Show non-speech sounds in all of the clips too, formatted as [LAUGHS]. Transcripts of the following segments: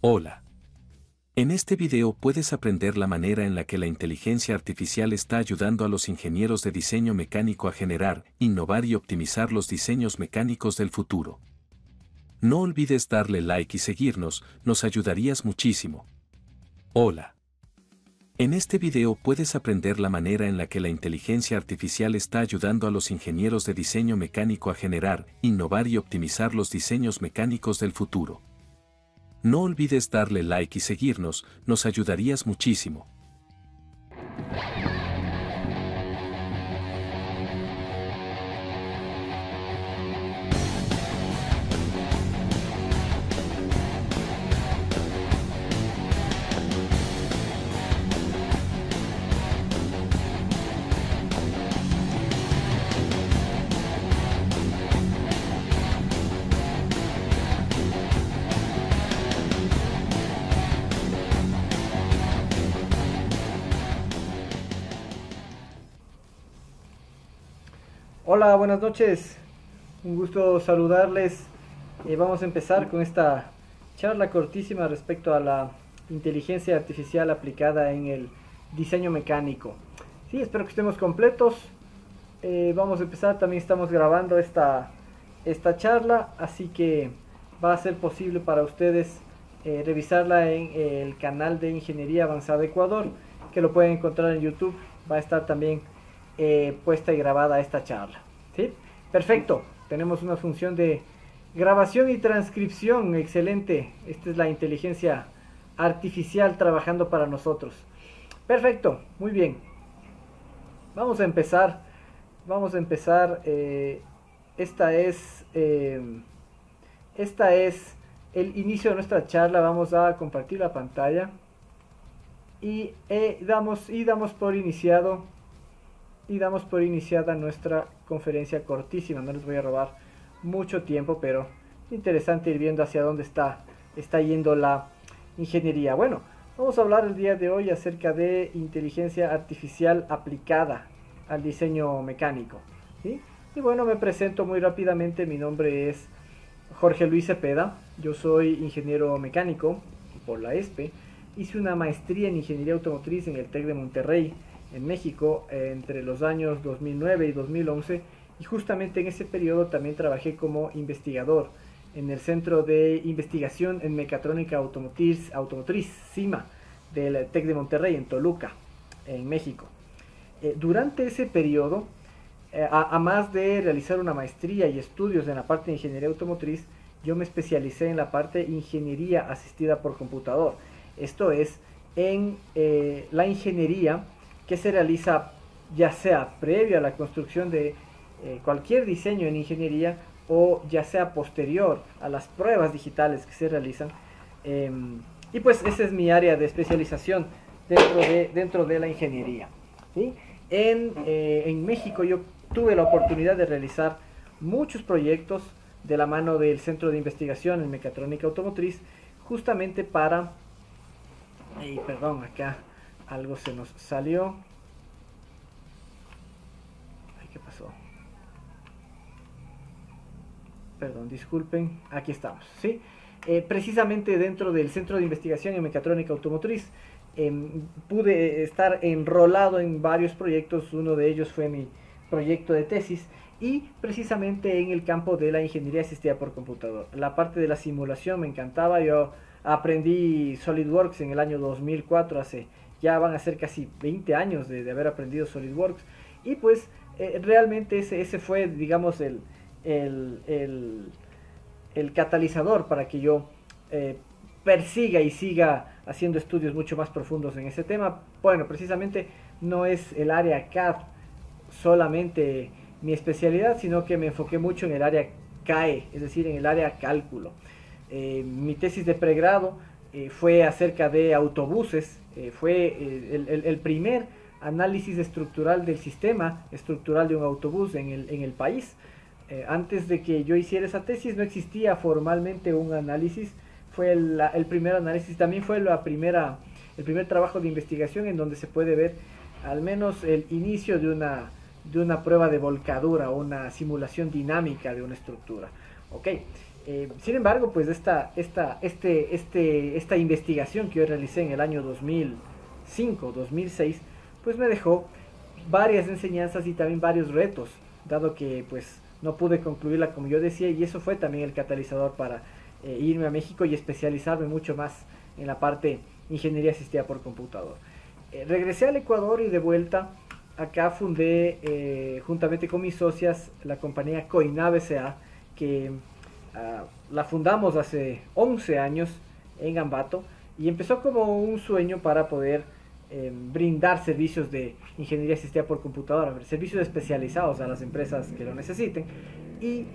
Hola. En este video puedes aprender la manera en la que la inteligencia artificial está ayudando a los ingenieros de diseño mecánico a generar, innovar y optimizar los diseños mecánicos del futuro. No olvides darle like y seguirnos, nos ayudarías muchísimo. Hola. En este video puedes aprender la manera en la que la inteligencia artificial está ayudando a los ingenieros de diseño mecánico a generar, innovar y optimizar los diseños mecánicos del futuro. No olvides darle like y seguirnos, nos ayudarías muchísimo. Hola, buenas noches. Un gusto saludarles. Eh, vamos a empezar con esta charla cortísima respecto a la inteligencia artificial aplicada en el diseño mecánico. Sí, espero que estemos completos. Eh, vamos a empezar, también estamos grabando esta, esta charla, así que va a ser posible para ustedes eh, revisarla en el canal de Ingeniería Avanzada Ecuador, que lo pueden encontrar en YouTube. Va a estar también eh, puesta y grabada esta charla. Perfecto, tenemos una función de grabación y transcripción, excelente. Esta es la inteligencia artificial trabajando para nosotros. Perfecto, muy bien. Vamos a empezar. Vamos a empezar. Eh, esta es. Eh, esta es el inicio de nuestra charla. Vamos a compartir la pantalla. Y, damos, y damos por iniciado y damos por iniciada nuestra conferencia cortísima. No les voy a robar mucho tiempo, pero interesante ir viendo hacia dónde está, está yendo la ingeniería. Bueno, vamos a hablar el día de hoy acerca de inteligencia artificial aplicada al diseño mecánico. Y bueno, me presento muy rápidamente. Mi nombre es Jorge Luis Cepeda. Yo soy ingeniero mecánico por la ESPE. Hice una maestría en ingeniería automotriz en el TEC de Monterrey en México entre los años 2009 y 2011 y justamente en ese periodo también trabajé como investigador en el Centro de Investigación en Mecatrónica Automotriz, Automotriz CIMA del TEC de Monterrey en Toluca, en México. Eh, durante ese periodo, eh, a, más de realizar una maestría y estudios en la parte de ingeniería automotriz, yo me especialicé en la parte ingeniería asistida por computador. Esto es en eh, la ingeniería que se realiza ya sea previo a la construcción de eh, cualquier diseño en ingeniería o ya sea posterior a las pruebas digitales que se realizan. Em, y pues esa es mi área de especialización dentro de, dentro de la ingeniería. En, eh, en México yo tuve la oportunidad de realizar muchos proyectos de la mano del Centro de Investigación en Mecatrónica Automotriz, justamente para... Ay, perdón, acá algo se nos salió. Ay, ¿qué pasó? Perdón, disculpen, aquí estamos, ¿sí? Eh, precisamente dentro del Centro de Investigación en Mecatrónica Automotriz em, pude estar enrolado en varios proyectos, uno de ellos fue mi proyecto de tesis y precisamente en el campo de la ingeniería asistida por computador. La parte de la simulación me encantaba, yo aprendí SolidWorks en el año 2004, hace ya van a ser casi 20 años de, haber aprendido SolidWorks. Y pues eh, realmente ese, ese fue, digamos, el, el, catalizador para que yo eh, persiga y siga haciendo estudios mucho más profundos en ese tema. Bueno, precisamente no es el área CAD solamente mi especialidad, sino que me enfoqué mucho en el área CAE, es decir, en el área cálculo. Eh, mi tesis de pregrado fue acerca de autobuses, eh, fue eh, el, primer análisis estructural del sistema estructural de un autobús en el, en el país. Eh, antes de que yo hiciera esa tesis no existía formalmente un análisis, fue el, el, primer análisis, también fue la primera, el primer trabajo de investigación en donde se puede ver al menos el inicio de una, de una prueba de volcadura, una simulación dinámica de una estructura. Okay. Eh, sin embargo, pues esta, esta, este, este, esta investigación que yo realicé en el año 2005, 2006, pues me dejó varias enseñanzas y también varios retos, dado que pues no pude concluirla como yo decía y eso fue también el catalizador para eh, irme a México y especializarme mucho más en la parte ingeniería asistida por computador. Eh, regresé al Ecuador y de vuelta acá fundé juntamente con mis socias la compañía Coinave SA que ah, la fundamos hace 11 años en Ambato y empezó como un sueño para poder brindar servicios de ingeniería asistida por computadora, servicios especializados a las empresas que lo necesiten y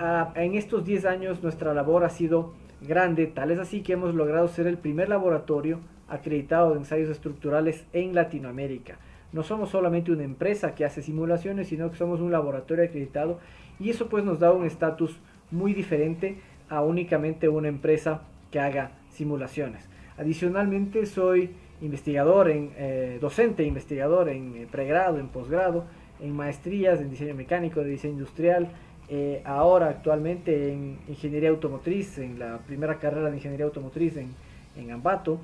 Ah, en estos 10 años nuestra labor ha sido grande, tal es así que hemos logrado ser el primer laboratorio acreditado de ensayos estructurales en Latinoamérica. No somos solamente una empresa que hace simulaciones, sino que somos un laboratorio acreditado y eso pues nos da un estatus muy diferente a únicamente una empresa que haga simulaciones. Adicionalmente soy investigador, en, eh, docente investigador en eh, pregrado, en posgrado, en maestrías en diseño mecánico, de diseño industrial, eh, ahora actualmente en ingeniería automotriz, en la primera carrera de ingeniería automotriz en, en Ambato,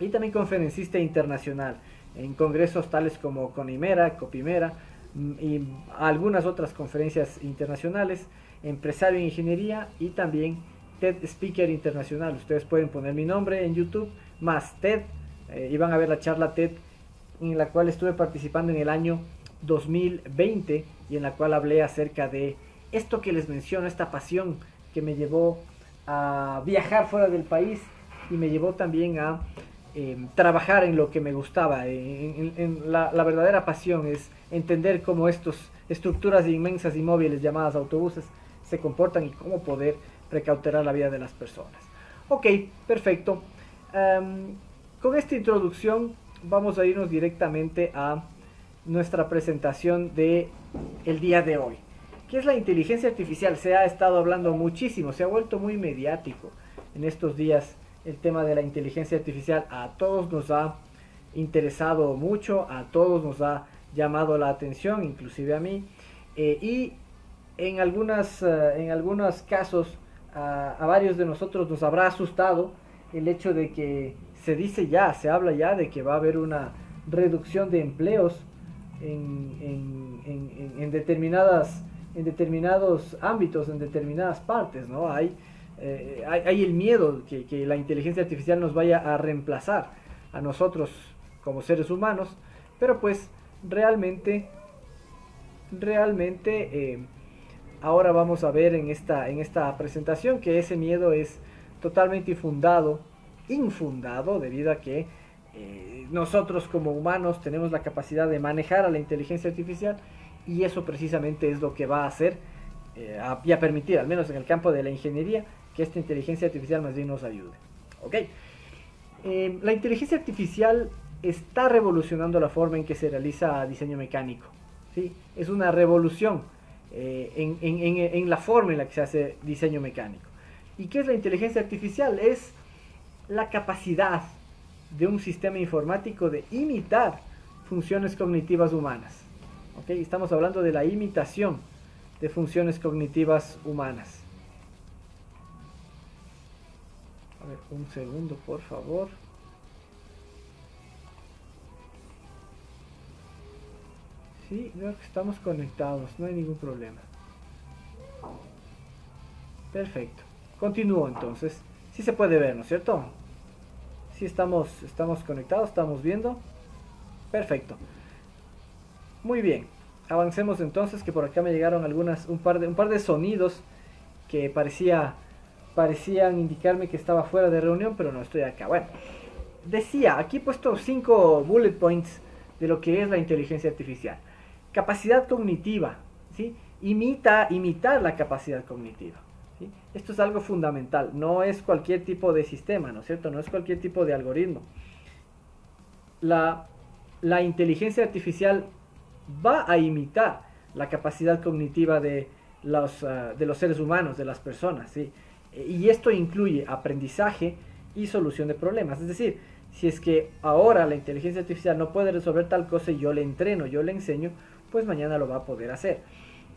y también conferencista internacional en congresos tales como Conimera, Copimera mm, y algunas otras conferencias internacionales, empresario en ingeniería y también TED Speaker Internacional. Ustedes pueden poner mi nombre en YouTube más TED eh, y van a ver la charla TED en la cual estuve participando en el año 2020 y en la cual hablé acerca de esto que les menciono, esta pasión que me llevó a viajar fuera del país y me llevó también a em, trabajar en lo que me gustaba. En, la, verdadera pasión es entender cómo estas estructuras inmensas y móviles llamadas autobuses se comportan y cómo poder precauterar la vida de las personas. Ok, perfecto. Em, con esta introducción vamos a irnos directamente a nuestra presentación de el día de hoy. ¿Qué es la inteligencia artificial? Se ha estado hablando muchísimo, se ha vuelto muy mediático en estos días el tema de la inteligencia artificial. A todos nos ha interesado mucho, a todos nos ha llamado la atención, inclusive a mí. Eh, y en, algunas, eh, en algunos casos a, varios de nosotros nos habrá asustado el hecho de que se dice ya, se habla ya de que va a haber una reducción de empleos en, determinadas, en determinados ámbitos, en determinadas partes, ¿no? Hay, eh, hay, el miedo que, que la inteligencia artificial nos vaya a reemplazar a nosotros como seres humanos, pero pues realmente, realmente eh, ahora vamos a ver en esta, en esta presentación que ese miedo es totalmente infundado, infundado debido a que eh, nosotros como humanos tenemos la capacidad de manejar a la inteligencia artificial y eso precisamente es lo que va a hacer eh, y a permitir, al menos en el campo de la ingeniería, que esta inteligencia artificial más bien nos ayude. ¿Ok? Eh, la inteligencia artificial está revolucionando la forma en que se realiza diseño mecánico. ¿sí? Es una revolución en, en la forma en la que se hace diseño mecánico. ¿Y qué es la inteligencia artificial? Es la capacidad de un sistema informático de imitar funciones cognitivas humanas. ¿Okay? Estamos hablando de la imitación de funciones cognitivas humanas. A ver, un segundo, por favor. Sí, veo que estamos conectados, no hay ningún problema. Perfecto. Continúo entonces. Sí se puede ver, ¿no es cierto? estamos, estamos conectados, estamos viendo. Perfecto. Muy bien. Avancemos entonces, que por acá me llegaron algunas, un par de, un par de sonidos que parecía, parecían indicarme que estaba fuera de reunión, pero no estoy acá. Bueno, decía, aquí he puesto cinco bullet points de lo que es la inteligencia artificial. Capacidad cognitiva, ¿sí? Imita, imitar la capacidad cognitiva. Esto es algo fundamental, no es cualquier tipo de sistema, ¿no es cierto? No es cualquier tipo de algoritmo. La, inteligencia artificial va a imitar la capacidad cognitiva de los, ah, de los seres humanos, de las personas, ¿sí? Y esto incluye aprendizaje y solución de problemas. Es decir, si es que ahora la inteligencia artificial no puede resolver tal cosa y yo le entreno, yo le enseño, pues mañana lo va a poder hacer.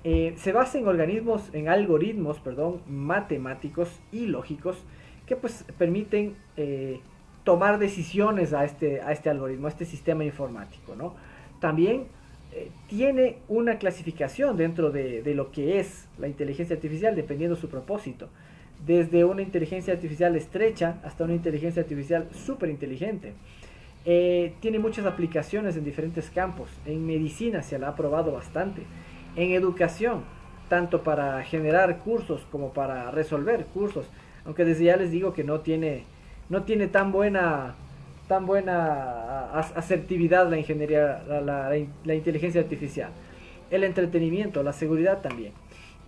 eh, se basa en organismos, en algoritmos, perdón, matemáticos y lógicos que pues permiten eh, tomar decisiones a este, a este algoritmo, a este sistema informático, ¿no? También eh, tiene una clasificación dentro de, lo que es la inteligencia artificial dependiendo su propósito. Desde una inteligencia artificial estrecha hasta una inteligencia artificial súper inteligente. Eh, tiene muchas aplicaciones en diferentes campos. En medicina se la ha probado bastante. En educación, tanto para generar cursos como para resolver cursos. Aunque desde ya les digo que no tiene, no tiene tan buena, tan buena asertividad la ingeniería, la, inteligencia artificial. El entretenimiento, la seguridad también.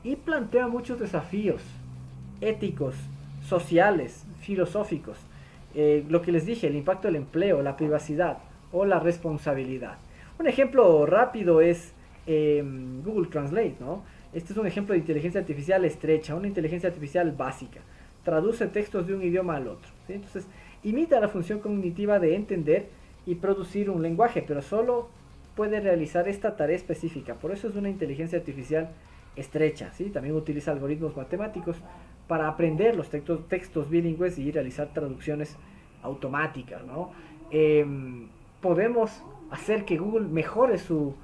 Y plantea muchos desafíos éticos, sociales, filosóficos. Eh, lo que les dije, el impacto del empleo, la privacidad o la responsabilidad. Un ejemplo rápido es em, Google Translate, ¿no? Este es un ejemplo de inteligencia artificial estrecha, una inteligencia artificial básica. Traduce textos de un idioma al otro. Entonces, imita la función cognitiva de entender y producir un lenguaje, pero solo puede realizar esta tarea específica. Por eso es una inteligencia artificial estrecha. ¿sí? También utiliza algoritmos matemáticos para aprender los textos, bilingües y realizar traducciones automáticas. ¿no? Em, podemos hacer que Google mejore su,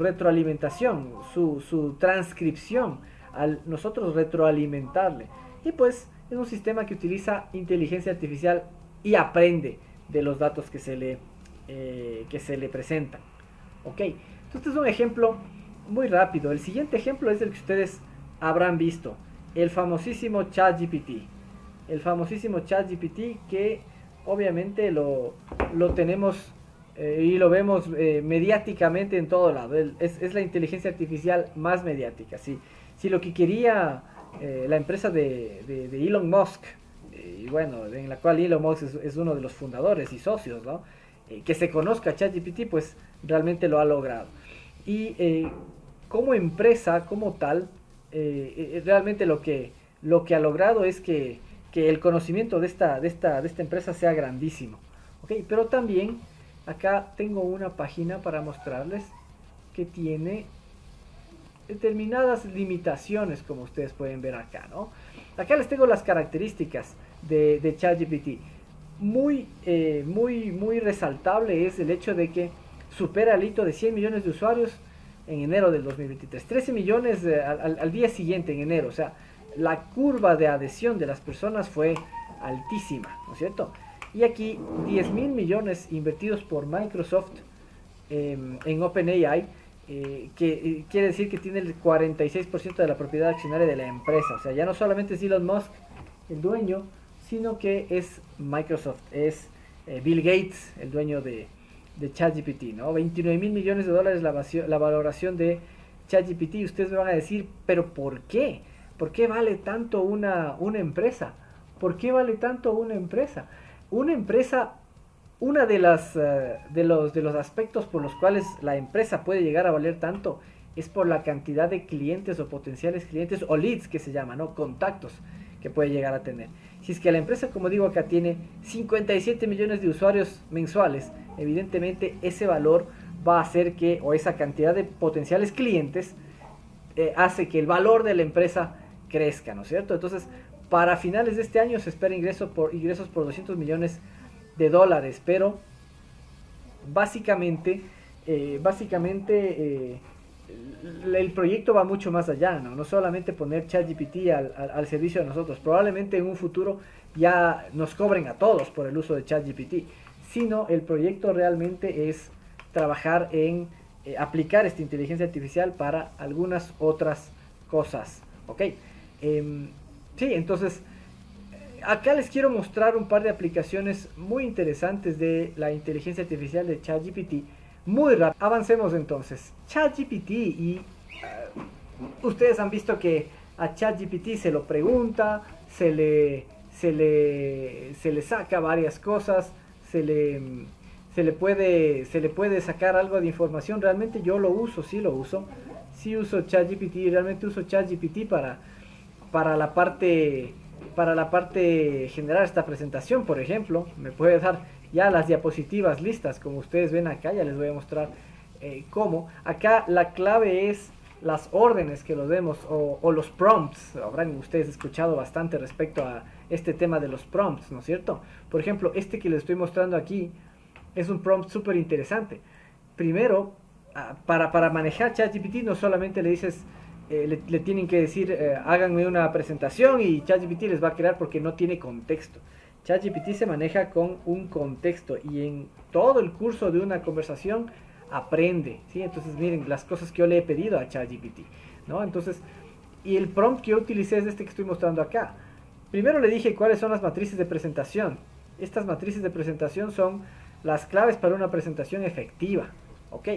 retroalimentación, su, su, transcripción, al nosotros retroalimentarle. Y pues es un sistema que utiliza inteligencia artificial y aprende de los datos que se le, eh, que se le presentan. Ok, entonces este es un ejemplo muy rápido. El siguiente ejemplo es el que ustedes habrán visto el famosísimo ChatGPT. El famosísimo ChatGPT que obviamente lo, lo tenemos eh, y lo vemos eh, mediáticamente en todo lado. Es, es, la inteligencia artificial más mediática. Si, si lo que quería eh, la empresa de, de, Elon Musk, y bueno, en la cual Elon Musk es, es uno de los fundadores y socios, ¿no? que se conozca ChatGPT, pues realmente lo ha logrado. Y como empresa, como tal, eh, eh, realmente lo que, lo que ha logrado es que, el conocimiento de esta, de, esta, de esta empresa sea grandísimo. ¿okay? Pero también acá tengo una página para mostrarles que tiene determinadas limitaciones como ustedes pueden ver acá. ¿no? Acá les tengo las características de, de ChatGPT. Muy, eh, muy, muy resaltable es el hecho de que supera el hito de 100 millones de usuarios en enero del 2023. 13 millones al, día siguiente, en enero. O sea, la curva de adhesión de las personas fue altísima, ¿no es cierto? Y aquí 10 mil millones invertidos por Microsoft em, en OpenAI, eh, que eh, quiere decir que tiene el 46% de la propiedad accionaria de la empresa. O sea, ya no solamente es Elon Musk el dueño, sino que es Microsoft, es eh, Bill Gates el dueño de, de ChatGPT, ¿no? 29 mil millones de dólares la, la valoración de ChatGPT. Y ustedes me van a decir, ¿pero por qué? ¿Por qué vale tanto una, una empresa? ¿Por qué vale tanto una empresa? Una empresa, una de las eh, de los de los aspectos por los cuales la empresa puede llegar a valer tanto es por la cantidad de clientes o potenciales clientes o leads que se llama, ¿no? Contactos que puede llegar a tener. Si es que la empresa, como digo acá, tiene 57 millones de usuarios mensuales, evidentemente ese valor va a hacer que, o esa cantidad de potenciales clientes, eh, hace que el valor de la empresa crezca, ¿no es cierto? Entonces, para finales de este año se espera ingreso por, ingresos por 200 millones de dólares, pero básicamente, eh, básicamente eh, el proyecto va mucho más allá, ¿no? No solamente poner ChatGPT al, al, servicio de nosotros, probablemente en un futuro ya nos cobren a todos por el uso de ChatGPT, sino el proyecto realmente es trabajar en eh, aplicar esta inteligencia artificial para algunas otras cosas, ¿ok? Em, sí, entonces, acá les quiero mostrar un par de aplicaciones muy interesantes de la inteligencia artificial de ChatGPT muy rápido. Avancemos entonces. ChatGPT y uh, ustedes han visto que a ChatGPT se lo pregunta, se le, se le, se le saca varias cosas, se le, se le puede, se le puede sacar algo de información. Realmente yo lo uso, sí lo uso. Sí uso ChatGPT, realmente uso ChatGPT para, para la parte para la parte generar esta presentación, por ejemplo, me puede dar ya las diapositivas listas, como ustedes ven acá, ya les voy a mostrar eh, cómo. Acá la clave es las órdenes que los demos o, o, los prompts, habrán ustedes escuchado bastante respecto a este tema de los prompts, ¿no es cierto? Por ejemplo, este que les estoy mostrando aquí es un prompt súper interesante. Primero, ah, para, para manejar ChatGPT no solamente le dices, eh, le, tienen que decir, eh, háganme una presentación y ChatGPT les va a crear porque no tiene contexto. ChatGPT se maneja con un contexto y en todo el curso de una conversación aprende, ¿sí? Entonces miren las cosas que yo le he pedido a ChatGPT, ¿no? Entonces, y el prompt que yo utilicé es este que estoy mostrando acá. Primero le dije cuáles son las matrices de presentación. Estas matrices de presentación son las claves para una presentación efectiva, ¿ok?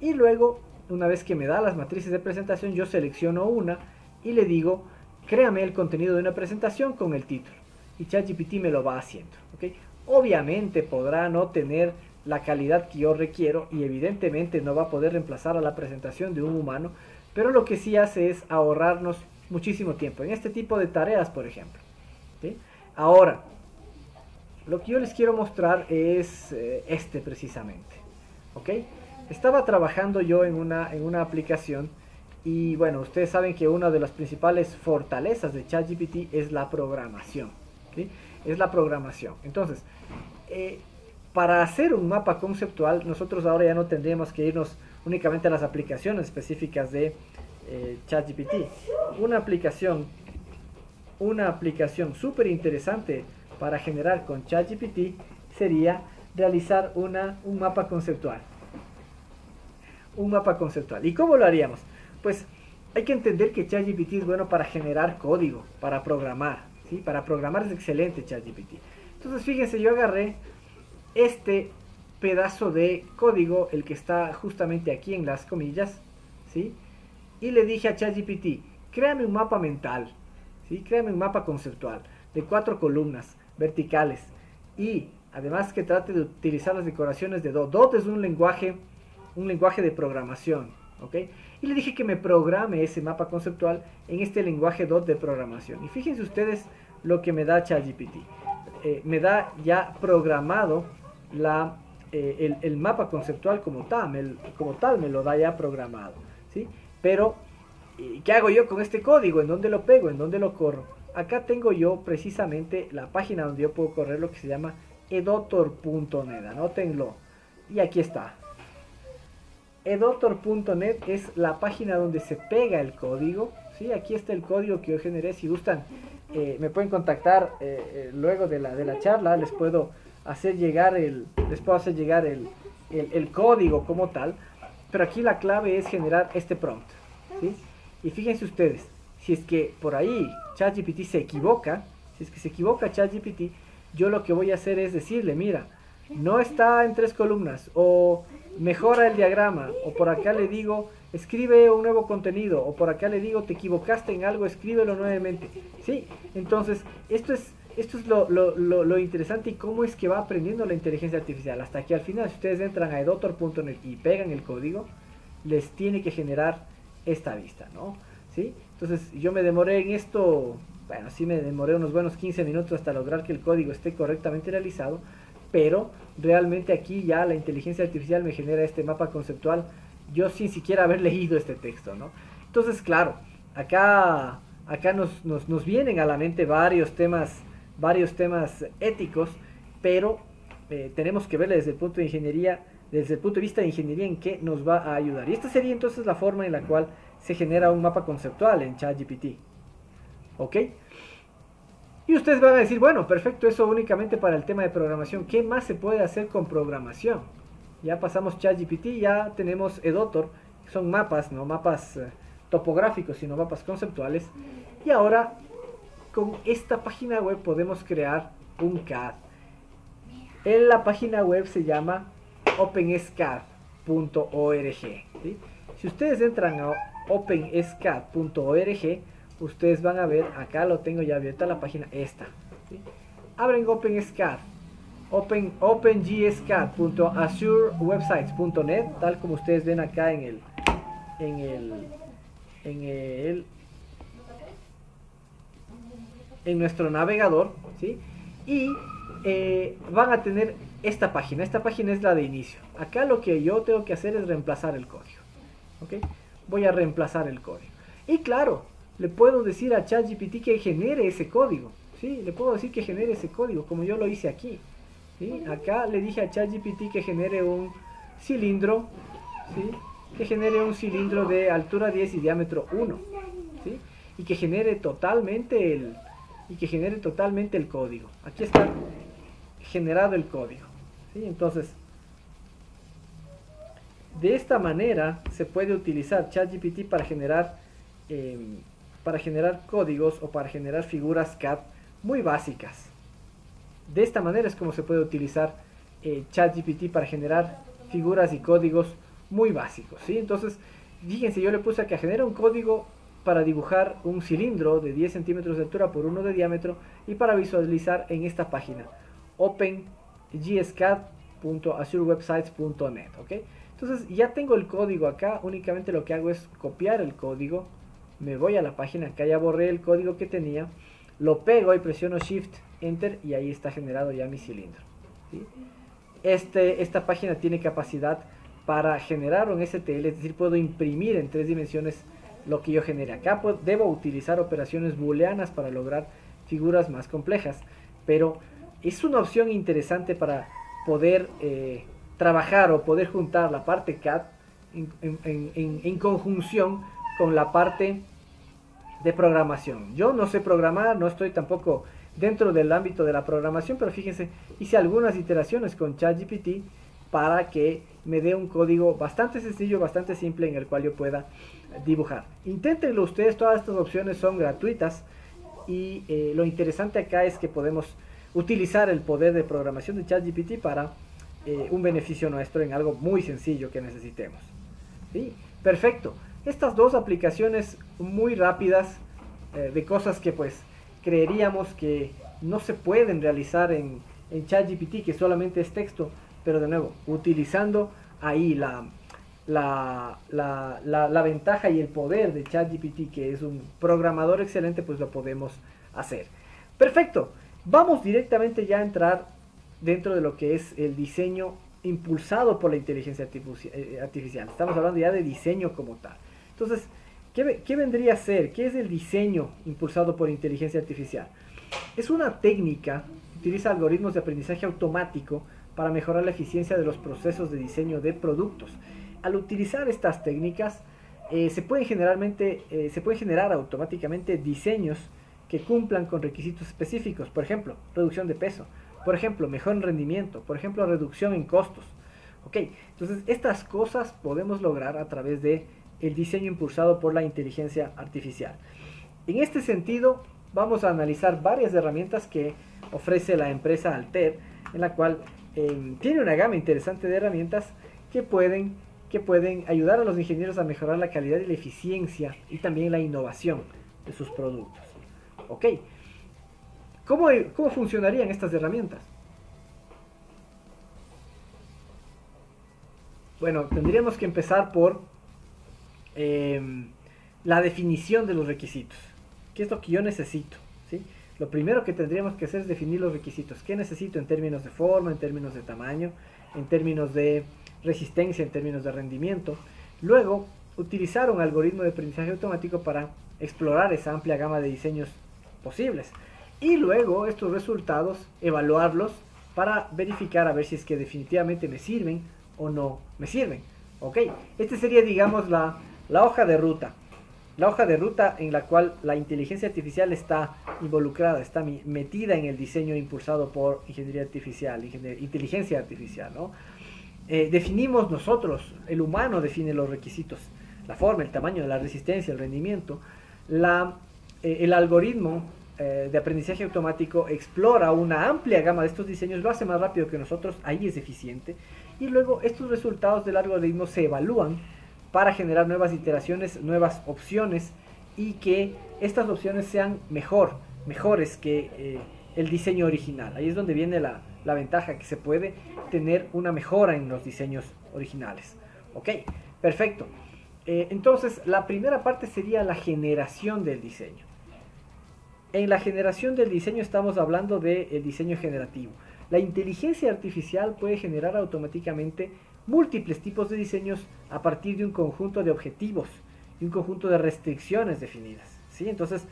Y luego una vez que me da las matrices de presentación, yo selecciono una y le digo, créame el contenido de una presentación con el título. Y ChatGPT me lo va haciendo. ¿okay? Obviamente podrá no tener la calidad que yo requiero y evidentemente no va a poder reemplazar a la presentación de un humano, pero lo que sí hace es ahorrarnos muchísimo tiempo en este tipo de tareas, por ejemplo. Ahora, lo que yo les quiero mostrar es eh, este precisamente. Estaba trabajando yo en una, en una aplicación y bueno, ustedes saben que una de las principales fortalezas de ChatGPT es la programación. Es la programación. Entonces, eh, para hacer un mapa conceptual, nosotros ahora ya no tendríamos que irnos únicamente a las aplicaciones específicas de eh, ChatGPT. Una aplicación, una aplicación súper interesante para generar con ChatGPT sería realizar una, un mapa conceptual un mapa conceptual. ¿Y cómo lo haríamos? Pues hay que entender que ChatGPT es bueno para generar código, para programar. ¿sí? Para programar es excelente ChatGPT. Entonces fíjense, yo agarré este pedazo de código, el que está justamente aquí en las comillas, ¿sí? Y le dije a ChatGPT, créame un mapa mental, ¿sí? Créame un mapa conceptual de cuatro columnas verticales y además que trate de utilizar las decoraciones de DOT. DOT es un lenguaje un lenguaje de programación, ¿ok? Y le dije que me programe ese mapa conceptual en este lenguaje DOT de programación. Y fíjense ustedes lo que me da ChatGPT. Eh, me da ya programado la, eh, el, mapa conceptual como tal, como tal me lo da ya programado, ¿sí? Pero, ¿qué hago yo con este código? ¿En dónde lo pego? ¿En dónde lo corro? Acá tengo yo precisamente la página donde yo puedo correr lo que se llama edotor.net, anótenlo. Y aquí está, edotor.net es la página donde se pega el código. ¿sí? Aquí está el código que yo generé. Si gustan, eh, me pueden contactar eh, eh, luego de la, de la charla. Les puedo hacer llegar el, les puedo hacer llegar el, el, código como tal. Pero aquí la clave es generar este prompt. ¿sí? Y fíjense ustedes, si es que por ahí ChatGPT se equivoca, si es que se equivoca ChatGPT, yo lo que voy a hacer es decirle, mira, no está en tres columnas o mejora el diagrama, o por acá le digo, escribe un nuevo contenido, o por acá le digo, te equivocaste en algo, escríbelo nuevamente. Sí, entonces, esto es, esto es lo, lo, lo, interesante y cómo es que va aprendiendo la inteligencia artificial. Hasta que al final, si ustedes entran a edotor.net y pegan el código, les tiene que generar esta vista, ¿no? ¿Sí? Entonces, yo me demoré en esto, bueno, sí me demoré unos buenos 15 minutos hasta lograr que el código esté correctamente realizado, pero realmente aquí ya la inteligencia artificial me genera este mapa conceptual yo sin siquiera haber [LAUGHS] leído este texto, ¿no? Entonces, claro, acá, acá nos, nos, vienen a la mente varios temas, varios temas éticos, pero eh, tenemos que verle desde el punto de ingeniería, desde el punto de vista de ingeniería en qué nos va a ayudar. Y esta sería entonces la forma en la cual se genera un mapa conceptual en ChatGPT. ¿Ok? Y ustedes van a decir, bueno, perfecto, eso únicamente para el tema de programación. ¿Qué más se puede hacer con programación? Ya pasamos ChatGPT, ya tenemos Edotor, son mapas, no mapas eh, topográficos, sino mapas conceptuales. Y ahora con esta página web podemos crear un CAD. En la página web se llama openscad.org. Si ustedes entran a openscad.org, ustedes van a ver, acá lo tengo ya abierta la página, esta. Abren OpenSCAD, open, openscad.azurewebsites.net, tal como ustedes ven acá en el, en el, en el, en nuestro navegador, ¿sí? Y eh, van a tener esta página. Esta página es la de inicio. Acá lo que yo tengo que hacer es reemplazar el código. ¿ok? voy a reemplazar el código. Y claro, le puedo decir a ChatGPT que genere ese código. ¿sí? Le puedo decir que genere ese código, como yo lo hice aquí. ¿sí? Acá le dije a ChatGPT que genere un cilindro, ¿sí? que genere un cilindro de altura 10 y diámetro 1. ¿sí? Y que genere totalmente el y que genere totalmente el código. Aquí está generado el código. ¿sí? Entonces, de esta manera se puede utilizar ChatGPT para generar em, para generar códigos o para generar figuras CAD muy básicas. De esta manera es como se puede utilizar eh, ChatGPT para generar figuras y códigos muy básicos. ¿sí? Entonces, fíjense, yo le puse que genera un código para dibujar un cilindro de 10 centímetros de altura por 1 de diámetro y para visualizar en esta página opengscad.azurewebsites.net. ¿okay? Entonces ya tengo el código acá, únicamente lo que hago es copiar el código, me voy a la página, acá ya borré el código que tenía, lo pego y presiono Shift Enter y ahí está generado ya mi cilindro. Este, esta página tiene capacidad para generar un STL, es decir, puedo imprimir en tres dimensiones lo que yo genere. Acá debo utilizar operaciones booleanas para lograr figuras más complejas, pero es una opción interesante para poder eh, trabajar o poder juntar la parte CAD en, conjunción con la parte de programación. Yo no sé programar, no estoy tampoco dentro del ámbito de la programación, pero fíjense, hice algunas iteraciones con ChatGPT para que me dé un código bastante sencillo, bastante simple en el cual yo pueda dibujar. Inténtenlo ustedes, todas estas opciones son gratuitas y eh, lo interesante acá es que podemos utilizar el poder de programación de ChatGPT para eh, un beneficio nuestro en algo muy sencillo que necesitemos. ¿Sí? Perfecto. Estas dos aplicaciones muy rápidas eh, de cosas que pues creeríamos que no se pueden realizar en, en ChatGPT, que solamente es texto, pero de nuevo, utilizando ahí la, la, la, ventaja y el poder de ChatGPT, que es un programador excelente, pues lo podemos hacer. Perfecto, vamos directamente ya a entrar dentro de lo que es el diseño impulsado por la inteligencia eh, artificial. Estamos hablando ya de diseño como tal. Entonces, ¿qué, vendría a ser? ¿Qué es el diseño impulsado por inteligencia artificial? Es una técnica, utiliza algoritmos de aprendizaje automático para mejorar la eficiencia de los procesos de diseño de productos. Al utilizar estas técnicas, eh, se, pueden generalmente, eh, se pueden generar automáticamente diseños que cumplan con requisitos específicos, por ejemplo, reducción de peso, por ejemplo, mejor rendimiento, por ejemplo, reducción en costos. Ok, entonces estas cosas podemos lograr a través de el diseño impulsado por la inteligencia artificial. En este sentido, vamos a analizar varias herramientas que ofrece la empresa Alter, en la cual tiene una gama interesante de herramientas que pueden, que pueden ayudar a los ingenieros a mejorar la calidad y la eficiencia y también la innovación de sus productos. Ok, ¿Cómo, funcionarían estas herramientas? Bueno, tendríamos que empezar por em, la definición de los requisitos. ¿Qué es lo que yo necesito? Lo primero que tendríamos que hacer es definir los requisitos. ¿Qué necesito en términos de forma, en términos de tamaño, en términos de resistencia, en términos de rendimiento? Luego, utilizar un algoritmo de aprendizaje automático para explorar esa amplia gama de diseños posibles y luego estos resultados evaluarlos para verificar a ver si es que definitivamente me sirven o no me sirven. ¿Ok? Este sería, digamos, la, la hoja de ruta. La hoja de ruta en la cual la inteligencia artificial está involucrada, está metida en el diseño impulsado por ingeniería artificial, inteligencia artificial. ¿no? Eh, definimos nosotros, el humano define los requisitos, la forma, el tamaño, la resistencia, el rendimiento. Eh, el algoritmo eh, de aprendizaje automático explora una amplia gama de estos diseños, lo hace más rápido que nosotros, ahí es eficiente, y luego estos resultados del algoritmo se evalúan para generar nuevas iteraciones, nuevas opciones y que estas opciones sean mejor, mejores que eh, el diseño original. Ahí es donde viene la, ventaja, que se puede tener una mejora en los diseños originales. Ok, perfecto. Eh, entonces, la primera parte sería la generación del diseño. En la generación del diseño estamos hablando del diseño generativo. La inteligencia artificial puede generar automáticamente múltiples tipos de diseños a partir de un conjunto de objetivos y un conjunto de restricciones definidas. ¿sí? Entonces,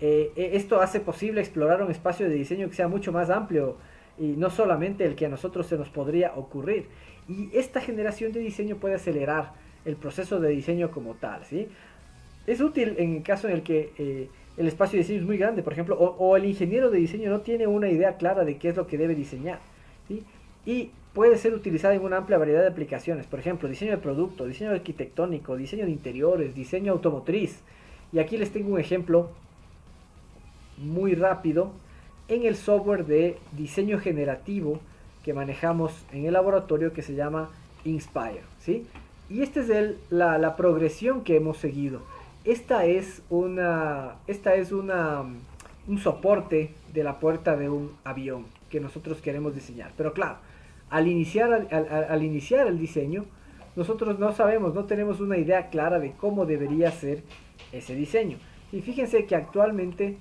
eh, e, esto hace posible explorar un espacio de diseño que sea mucho más amplio y no solamente el que a nosotros se nos podría ocurrir. Y esta generación de diseño puede acelerar el proceso de diseño como tal. ¿sí? Es útil en el caso en el que eh, el espacio de diseño es muy grande, por ejemplo, o, el ingeniero de diseño no tiene una idea clara de qué es lo que debe diseñar. ¿sí? Y puede ser utilizada en una amplia variedad de aplicaciones, por ejemplo, diseño de producto, diseño arquitectónico, diseño de interiores, diseño automotriz. Y aquí les tengo un ejemplo muy rápido en el software de diseño generativo que manejamos en el laboratorio que se llama Inspire. ¿sí? Y esta es la, progresión que hemos seguido. Esta es, una, esta es una, un soporte de la puerta de un avión que nosotros queremos diseñar. Pero claro, al iniciar, al, iniciar el diseño, nosotros no sabemos, no tenemos una idea clara de cómo debería ser ese diseño. Y fíjense que actualmente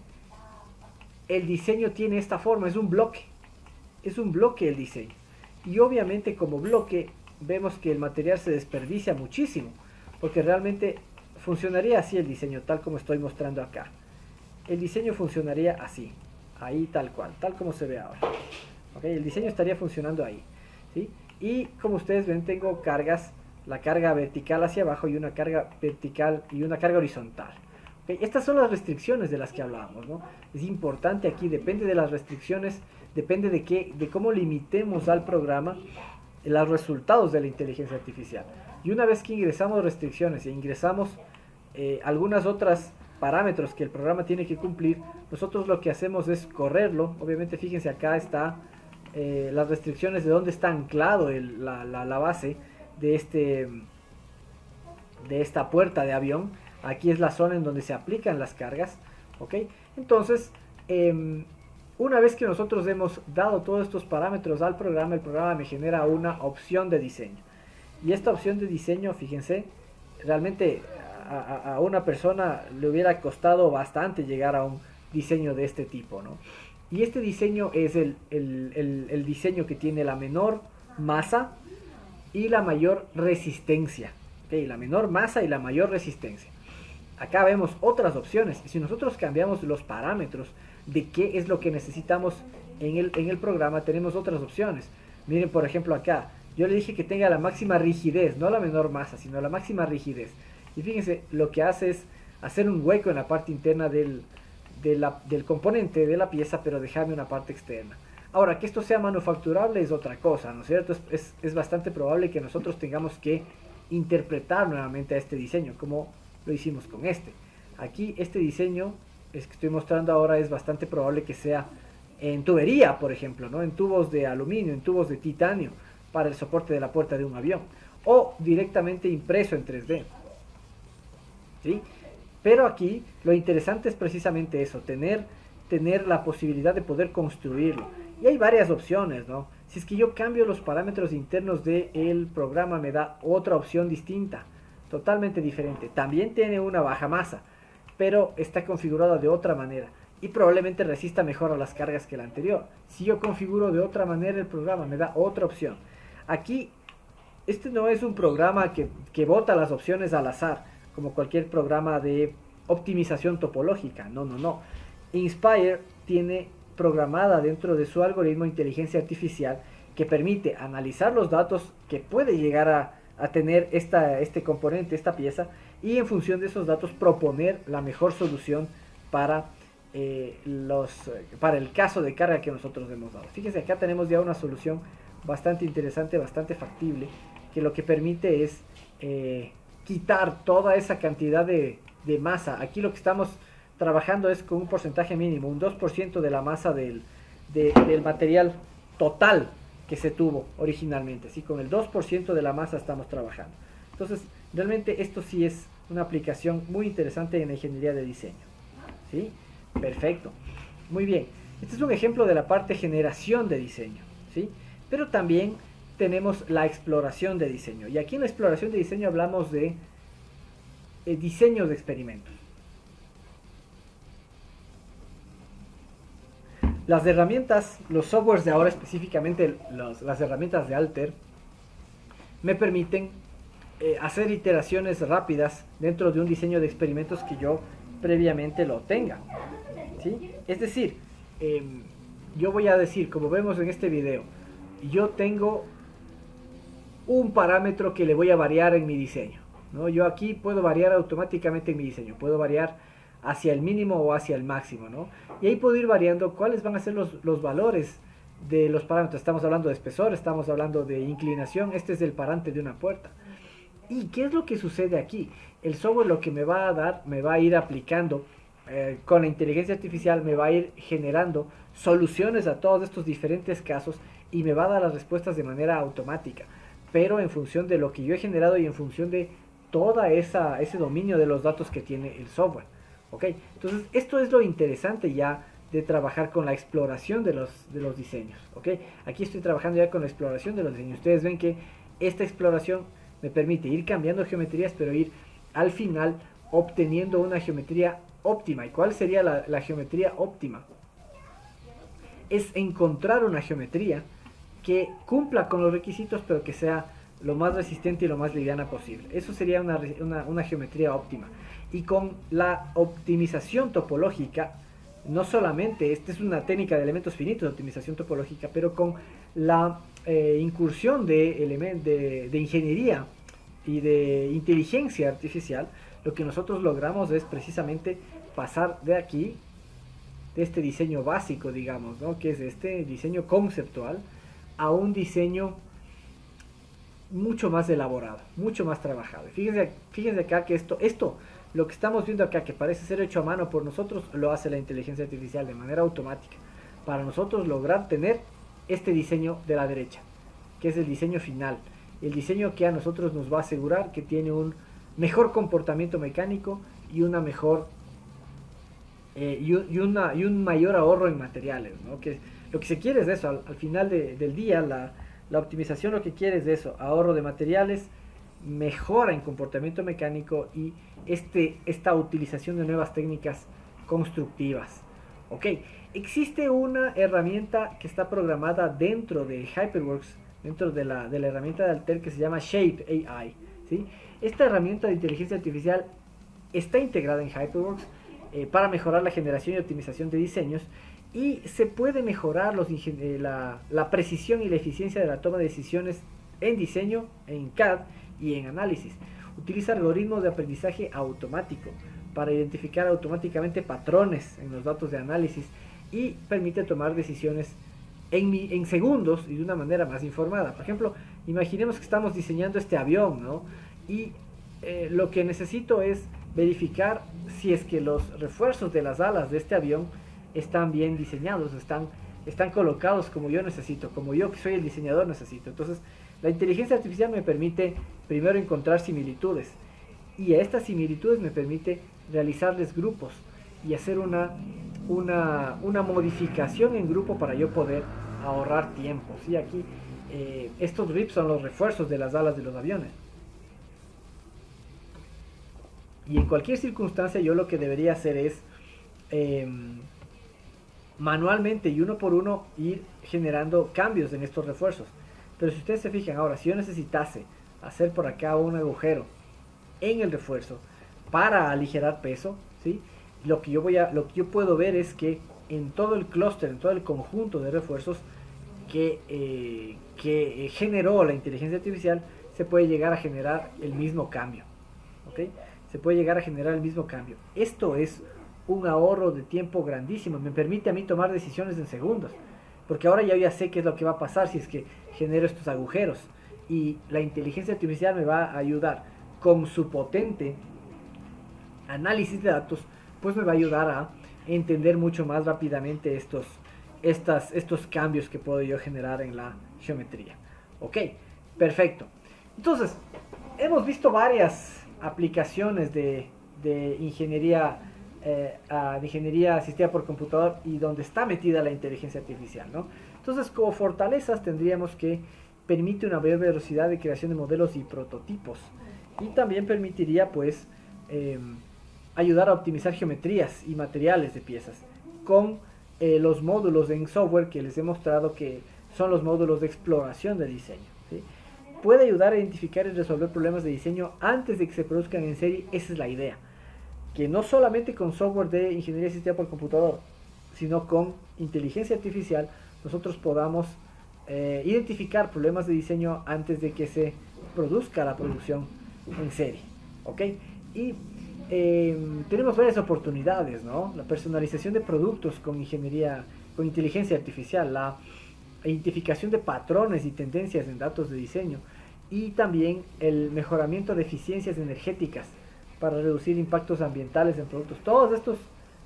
el diseño tiene esta forma, es un bloque. Es un bloque el diseño. Y obviamente como bloque vemos que el material se desperdicia muchísimo, porque realmente funcionaría así el diseño, tal como estoy mostrando acá. El diseño funcionaría así, ahí tal cual, tal como se ve ahora. El diseño estaría funcionando ahí. ¿sí? Y como ustedes ven, tengo cargas, la carga vertical hacia abajo y una carga vertical y una carga horizontal. Estas son las restricciones de las que hablábamos. ¿no? Es importante aquí, depende de las restricciones, depende de, qué, de cómo limitemos al programa los resultados de la inteligencia artificial. Y una vez que ingresamos restricciones e ingresamos eh, algunas otras parámetros que el programa tiene que cumplir, nosotros lo que hacemos es correrlo. Obviamente, fíjense, acá está eh, las restricciones de dónde está anclado la, base de, este, de esta puerta de avión. Aquí es la zona en donde se aplican las cargas. ¿ok? Entonces, em, una vez que nosotros hemos dado todos estos parámetros al programa, el programa me genera una opción de diseño. Y esta opción de diseño, fíjense, realmente a, una persona le hubiera costado bastante llegar a un diseño de este tipo, ¿no? Y este diseño es el, diseño que tiene la menor masa y la mayor resistencia. La menor masa y la mayor resistencia. Acá vemos otras opciones. Si nosotros cambiamos los parámetros de qué es lo que necesitamos en el, en el programa, tenemos otras opciones. Miren, por ejemplo, acá, yo le dije que tenga la máxima rigidez, no la menor masa, sino la máxima rigidez. Y fíjense, lo que hace es hacer un hueco en la parte interna del, del componente de la pieza, pero dejarme una parte externa. Ahora, que esto sea manufacturable es otra cosa, ¿no es cierto? Es, es, bastante probable que nosotros tengamos que interpretar nuevamente a este diseño, como lo hicimos con este. Aquí este diseño es que estoy mostrando ahora es bastante probable que sea en tubería, por ejemplo, ¿no? en tubos de aluminio, en tubos de titanio para el soporte de la puerta de un avión, o directamente impreso en 3D. Pero aquí lo interesante es precisamente eso, tener, tener la posibilidad de poder construirlo. Y hay varias opciones, ¿no? Si es que yo cambio los parámetros internos del programa, me da otra opción distinta, totalmente diferente. También tiene una baja masa, pero está configurada de otra manera y probablemente resista mejor a las cargas que la anterior. Si yo configuro de otra manera el programa, me da otra opción. Aquí, este no es un programa que, que bota las opciones al azar, como cualquier programa de optimización topológica. No, no, no. Inspire tiene programada dentro de su algoritmo inteligencia artificial que permite analizar los datos que puede llegar a, tener esta, este componente, esta pieza, y en función de esos datos proponer la mejor solución para, eh, los, para el caso de carga que nosotros hemos dado. Fíjense, acá tenemos ya una solución bastante interesante, bastante factible, que lo que permite es eh, quitar toda esa cantidad de, masa. Aquí lo que estamos trabajando es con un porcentaje mínimo, un 2% de la masa del, del material total que se tuvo originalmente. ¿sí? Con el 2% de la masa estamos trabajando. Entonces, realmente esto sí es una aplicación muy interesante en la ingeniería de diseño. ¿sí? Perfecto. Muy bien. Este es un ejemplo de la parte generación de diseño. ¿sí? Pero también tenemos la exploración de diseño. Y aquí en la exploración de diseño hablamos de eh, diseños de experimentos. Las herramientas, los softwares de ahora, específicamente las herramientas de Alter, me permiten eh, hacer iteraciones rápidas dentro de un diseño de experimentos que yo previamente lo tenga. ¿sí? Es decir, em, yo voy a decir, como vemos en este video, yo tengo un parámetro que le voy a variar en mi diseño. ¿no? Yo aquí puedo variar automáticamente en mi diseño, puedo variar hacia el mínimo o hacia el máximo. ¿no? Y ahí puedo ir variando cuáles van a ser los, los valores de los parámetros. Estamos hablando de espesor, estamos hablando de inclinación, este es el parante de una puerta. ¿Y qué es lo que sucede aquí? El software lo que me va a dar, me va a ir aplicando eh, con la inteligencia artificial, me va a ir generando soluciones a todos estos diferentes casos y me va a dar las respuestas de manera automática, pero en función de lo que yo he generado y en función de toda esa ese dominio de los datos que tiene el software. ¿ok? Entonces, esto es lo interesante ya de trabajar con la exploración de los, de los diseños. ¿ok? Aquí estoy trabajando ya con la exploración de los diseños. Ustedes ven que esta exploración me permite ir cambiando geometrías, pero ir al final obteniendo una geometría óptima. ¿Y cuál sería la, geometría óptima? Es encontrar una geometría que cumpla con los requisitos, pero que sea lo más resistente y lo más liviana posible. Eso sería una, una, geometría óptima. Y con la optimización topológica, no solamente, esta es una técnica de elementos finitos de optimización topológica, pero con la eh, incursión de, de, de ingeniería y de inteligencia artificial, lo que nosotros logramos es precisamente pasar de aquí, de este diseño básico, digamos, ¿no? que es este diseño conceptual, a un diseño mucho más elaborado, mucho más trabajado. Fíjense, fíjense acá que esto, esto lo que estamos viendo acá, que parece ser hecho a mano por nosotros, lo hace la inteligencia artificial de manera automática. Para nosotros lograr tener este diseño de la derecha, que es el diseño final. El diseño que a nosotros nos va a asegurar que tiene un mejor comportamiento mecánico y una mejor eh, y, una, y, un mayor ahorro en materiales. ¿no? Que lo que se quiere es eso, al, final del día la, la optimización lo que quiere es eso, ahorro de materiales, mejora en comportamiento mecánico y este, esta utilización de nuevas técnicas constructivas. Ok, existe una herramienta que está programada dentro de HyperWorks, dentro de la, de la herramienta de Alter que se llama Shape AI. ¿sí? Esta herramienta de inteligencia artificial está integrada en HyperWorks eh, para mejorar la generación y optimización de diseños y se puede mejorar eh, la, precisión y la eficiencia de la toma de decisiones en diseño, en CAD y en análisis. Utiliza algoritmos de aprendizaje automático para identificar automáticamente patrones en los datos de análisis y permite tomar decisiones en, en segundos y de una manera más informada. Por ejemplo, imaginemos que estamos diseñando este avión, ¿no? Y eh, lo que necesito es verificar si es que los refuerzos de las alas de este avión están bien diseñados, están, están colocados como yo necesito, como yo que soy el diseñador necesito. Entonces, la inteligencia artificial me permite primero encontrar similitudes y a estas similitudes me permite realizarles grupos y hacer una, una, una modificación en grupo para yo poder ahorrar tiempo. ¿sí? Aquí eh, estos rips son los refuerzos de las alas de los aviones. Y en cualquier circunstancia yo lo que debería hacer es em, manualmente y uno por uno ir generando cambios en estos refuerzos. Pero si ustedes se fijan ahora, si yo necesitase hacer por acá un agujero en el refuerzo para aligerar peso, ¿sí? lo, que yo voy a, lo que yo puedo ver es que en todo el clúster, en todo el conjunto de refuerzos que, eh, que generó la inteligencia artificial, se puede llegar a generar el mismo cambio. Se puede llegar a generar el mismo cambio. Esto es un ahorro de tiempo grandísimo. Me permite a mí tomar decisiones en segundos. Porque ahora ya, ya sé qué es lo que va a pasar si es que genero estos agujeros. Y la inteligencia artificial me va a ayudar con su potente análisis de datos, pues me va a ayudar a entender mucho más rápidamente estos, estas, estos cambios que puedo yo generar en la geometría. Ok, perfecto. Entonces, hemos visto varias aplicaciones de, de ingeniería eh, ingeniería asistida por computador y donde está metida la inteligencia artificial, ¿no? Entonces, como fortalezas tendríamos que permite una mayor velocidad de creación de modelos y prototipos y también permitiría, pues, em, ayudar a optimizar geometrías y materiales de piezas con eh, los módulos en software que les he mostrado que son los módulos de exploración de diseño. puede ayudar a identificar y resolver problemas de diseño antes de que se produzcan en serie. Esa es la idea. Que no solamente con software de ingeniería sistema por computador, sino con inteligencia artificial, nosotros podamos eh, identificar problemas de diseño antes de que se produzca la producción en serie. ¿Ok? Y em, tenemos varias oportunidades, ¿no? La personalización de productos con ingeniería, con inteligencia artificial, la identificación de patrones y tendencias en datos de diseño y también el mejoramiento de eficiencias energéticas para reducir impactos ambientales en productos. Todos estos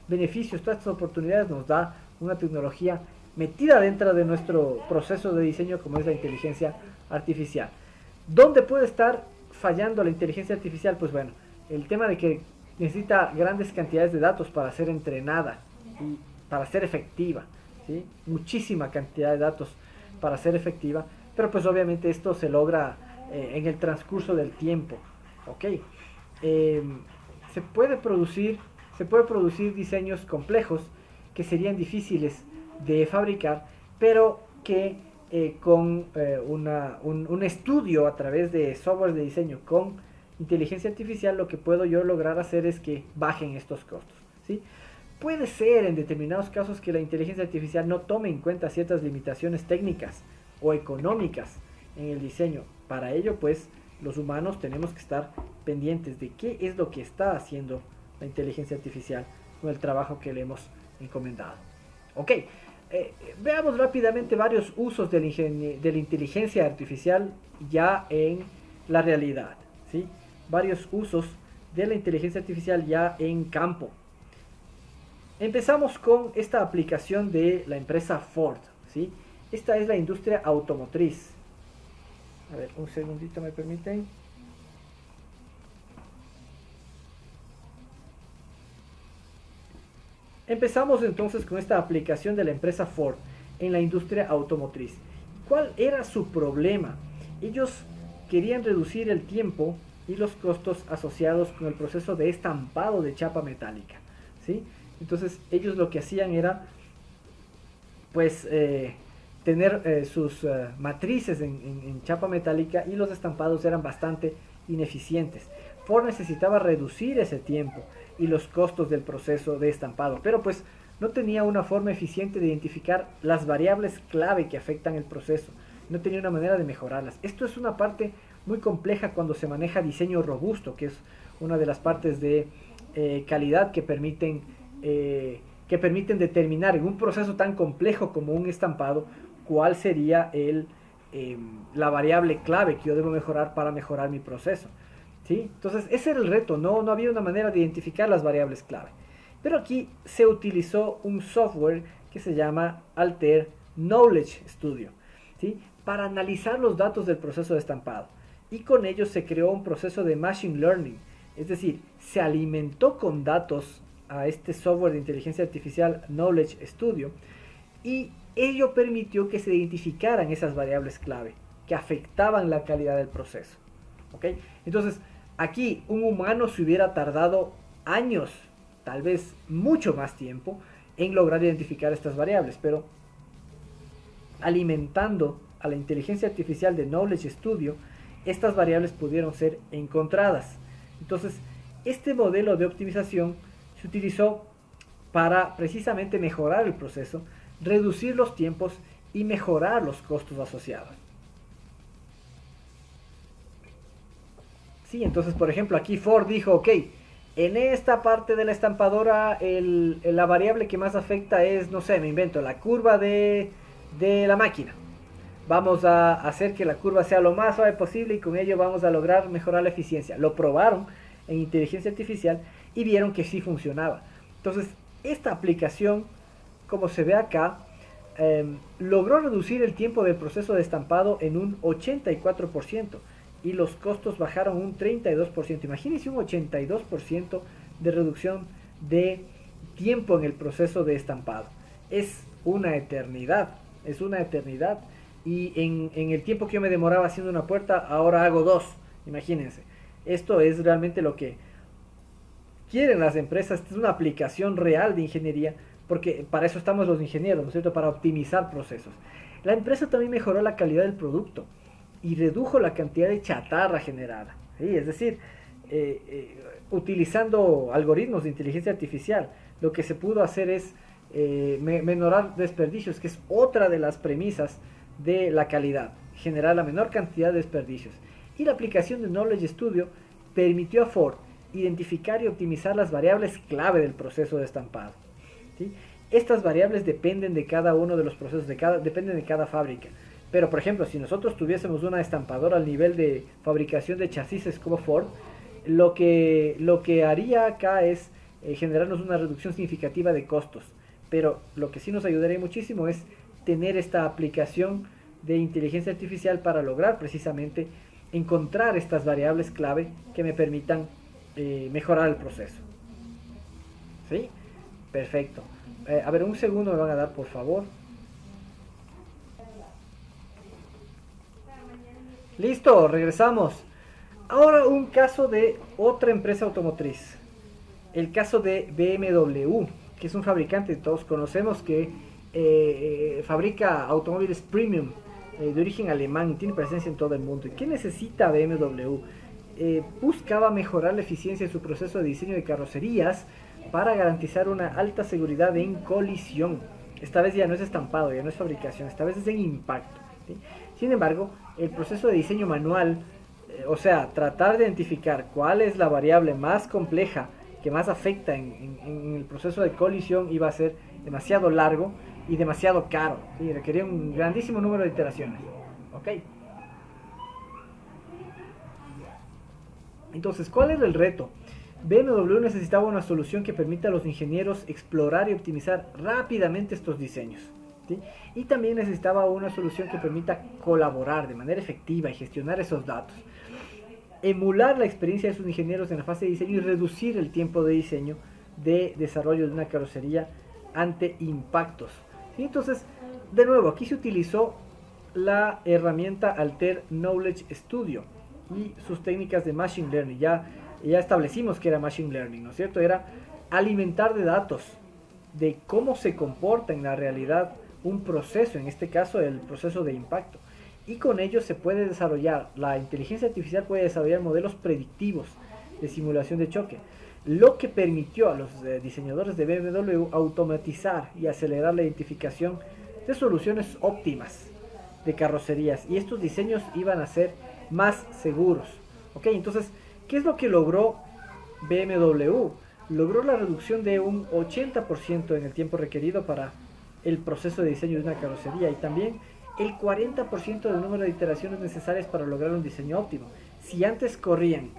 beneficios, todas estas oportunidades nos da una tecnología metida dentro de nuestro proceso de diseño como es la inteligencia artificial. ¿Dónde puede estar fallando la inteligencia artificial? Pues bueno, el tema de que necesita grandes cantidades de datos para ser entrenada y para ser efectiva. ¿sí? Muchísima cantidad de datos para ser efectiva, pero pues obviamente esto se logra eh, en el transcurso del tiempo. ¿ok? Em, se puede producir se puede producir diseños complejos que serían difíciles de fabricar, pero que eh, con eh, un, estudio a través de software de diseño con inteligencia artificial, lo que puedo yo lograr hacer es que bajen estos costos. ¿sí? Puede ser en determinados casos que la inteligencia artificial no tome en cuenta ciertas limitaciones técnicas o económicas en el diseño. Para ello, pues, los humanos tenemos que estar pendientes de qué es lo que está haciendo la inteligencia artificial con el trabajo que le hemos encomendado. Ok, eh, veamos rápidamente varios usos de la, inteligencia artificial ya en la realidad. ¿sí? Varios usos de la inteligencia artificial ya en campo. Empezamos con esta aplicación de la empresa Ford. ¿sí? Esta es la industria automotriz. A ver, un segundito me permiten. Empezamos entonces con esta aplicación de la empresa Ford en la industria automotriz. ¿Cuál era su problema? Ellos querían reducir el tiempo y los costos asociados con el proceso de estampado de chapa metálica. ¿sí? Entonces ellos lo que hacían era pues eh, tener eh, sus eh, matrices en chapa metálica y los estampados eran bastante ineficientes. Ford necesitaba reducir ese tiempo y los costos del proceso de estampado, pero pues no tenía una forma eficiente de identificar las variables clave que afectan el proceso, no tenía una manera de mejorarlas. Esto es una parte muy compleja cuando se maneja diseño robusto, que es una de las partes de eh, calidad que permiten, que permiten determinar en un proceso tan complejo como un estampado cuál sería el, em, la variable clave que yo debo mejorar para mejorar mi proceso. Entonces, ese era el reto, no, no había una manera de identificar las variables clave. Pero aquí se utilizó un software que se llama Alter Knowledge Studio, ¿sí? Para analizar los datos del proceso de estampado. Y con ello se creó un proceso de Machine Learning, es decir, se alimentó con datos a este software de inteligencia artificial Knowledge Studio y ello permitió que se identificaran esas variables clave que afectaban la calidad del proceso. ¿ok? Entonces, Aquí un humano se hubiera tardado años, tal vez mucho más tiempo, en lograr identificar estas variables, pero alimentando a la inteligencia artificial de Knowledge Studio, estas variables pudieron ser encontradas. Entonces, este modelo de optimización se utilizó para precisamente mejorar el proceso, reducir los tiempos y mejorar los costos asociados. Sí, entonces, por ejemplo, aquí Ford dijo, ok, en esta parte de la estampadora la variable que más afecta es, no sé, me invento, la curva de, la máquina. Vamos a hacer que la curva sea lo más suave posible y con ello vamos a lograr mejorar la eficiencia. Lo probaron en inteligencia artificial y vieron que sí funcionaba. Entonces, esta aplicación, como se ve acá, em, logró reducir el tiempo del proceso de estampado en un 84% y los costos bajaron un 32%. Imagínense un 82% de reducción de tiempo en el proceso de estampado. Es una eternidad, es una eternidad. Y en, en, el tiempo que yo me demoraba haciendo una puerta, ahora hago dos. Imagínense. Esto es realmente lo que quieren las empresas. Es una aplicación real de ingeniería, porque para eso estamos los ingenieros, ¿no es cierto? Para optimizar procesos. La empresa también mejoró la calidad del producto y redujo la cantidad de chatarra generada. Es decir, eh, eh, utilizando algoritmos de inteligencia artificial, lo que se pudo hacer es eh, menorar desperdicios, que es otra de las premisas de la calidad, generar la menor cantidad de desperdicios. Y la aplicación de Knowledge Studio permitió a Ford identificar y optimizar las variables clave del proceso de estampado. Estas variables dependen de cada uno de los procesos, de cada, dependen de cada fábrica. Pero, por ejemplo, si nosotros tuviésemos una estampadora al nivel de fabricación de chasis como Ford, lo que, lo que haría acá es eh, generarnos una reducción significativa de costos. Pero lo que sí nos ayudaría muchísimo es tener esta aplicación de inteligencia artificial para lograr precisamente encontrar estas variables clave que me permitan eh, mejorar el proceso. ¿Sí? Perfecto. Eh, a ver, un segundo me van a dar, por favor. Listo, regresamos. Ahora un caso de otra empresa automotriz. El caso de BMW, que es un fabricante, todos conocemos que eh, eh, fabrica automóviles premium de origen alemán y tiene presencia en todo el mundo. ¿Y qué necesita BMW? buscaba mejorar la eficiencia de su proceso de diseño de carrocerías para garantizar una alta seguridad en colisión. Esta vez ya no es estampado, ya no es fabricación, esta vez es en impacto. Sin embargo, el proceso de diseño manual, eh, o sea, tratar de identificar cuál es la variable más compleja que más afecta en, el proceso de colisión iba a ser demasiado largo y demasiado caro. y Requería un grandísimo número de iteraciones. ¿Ok? Entonces, ¿cuál era el reto? BMW necesitaba una solución que permita a los ingenieros explorar y optimizar rápidamente estos diseños. Y también necesitaba una solución que permita colaborar de manera efectiva y gestionar esos datos. Emular la experiencia de sus ingenieros en la fase de diseño y reducir el tiempo de diseño de desarrollo de una carrocería ante impactos. Entonces, de nuevo, aquí se utilizó la herramienta Alter Knowledge Studio y sus técnicas de Machine Learning. Ya, ya establecimos que era Machine Learning, ¿no es cierto? Era alimentar de datos de cómo se comporta en la realidad un proceso, en este caso el proceso de impacto. Y con ello se puede desarrollar, la inteligencia artificial puede desarrollar modelos predictivos de simulación de choque, lo que permitió a los eh, diseñadores de BMW automatizar y acelerar la identificación de soluciones óptimas de carrocerías. Y estos diseños iban a ser más seguros. ¿Ok? Entonces, ¿qué es lo que logró BMW? Logró la reducción de un 80% en el tiempo requerido para el proceso de diseño de una carrocería y también el 40% del número de iteraciones necesarias para lograr un diseño óptimo. Si antes corrían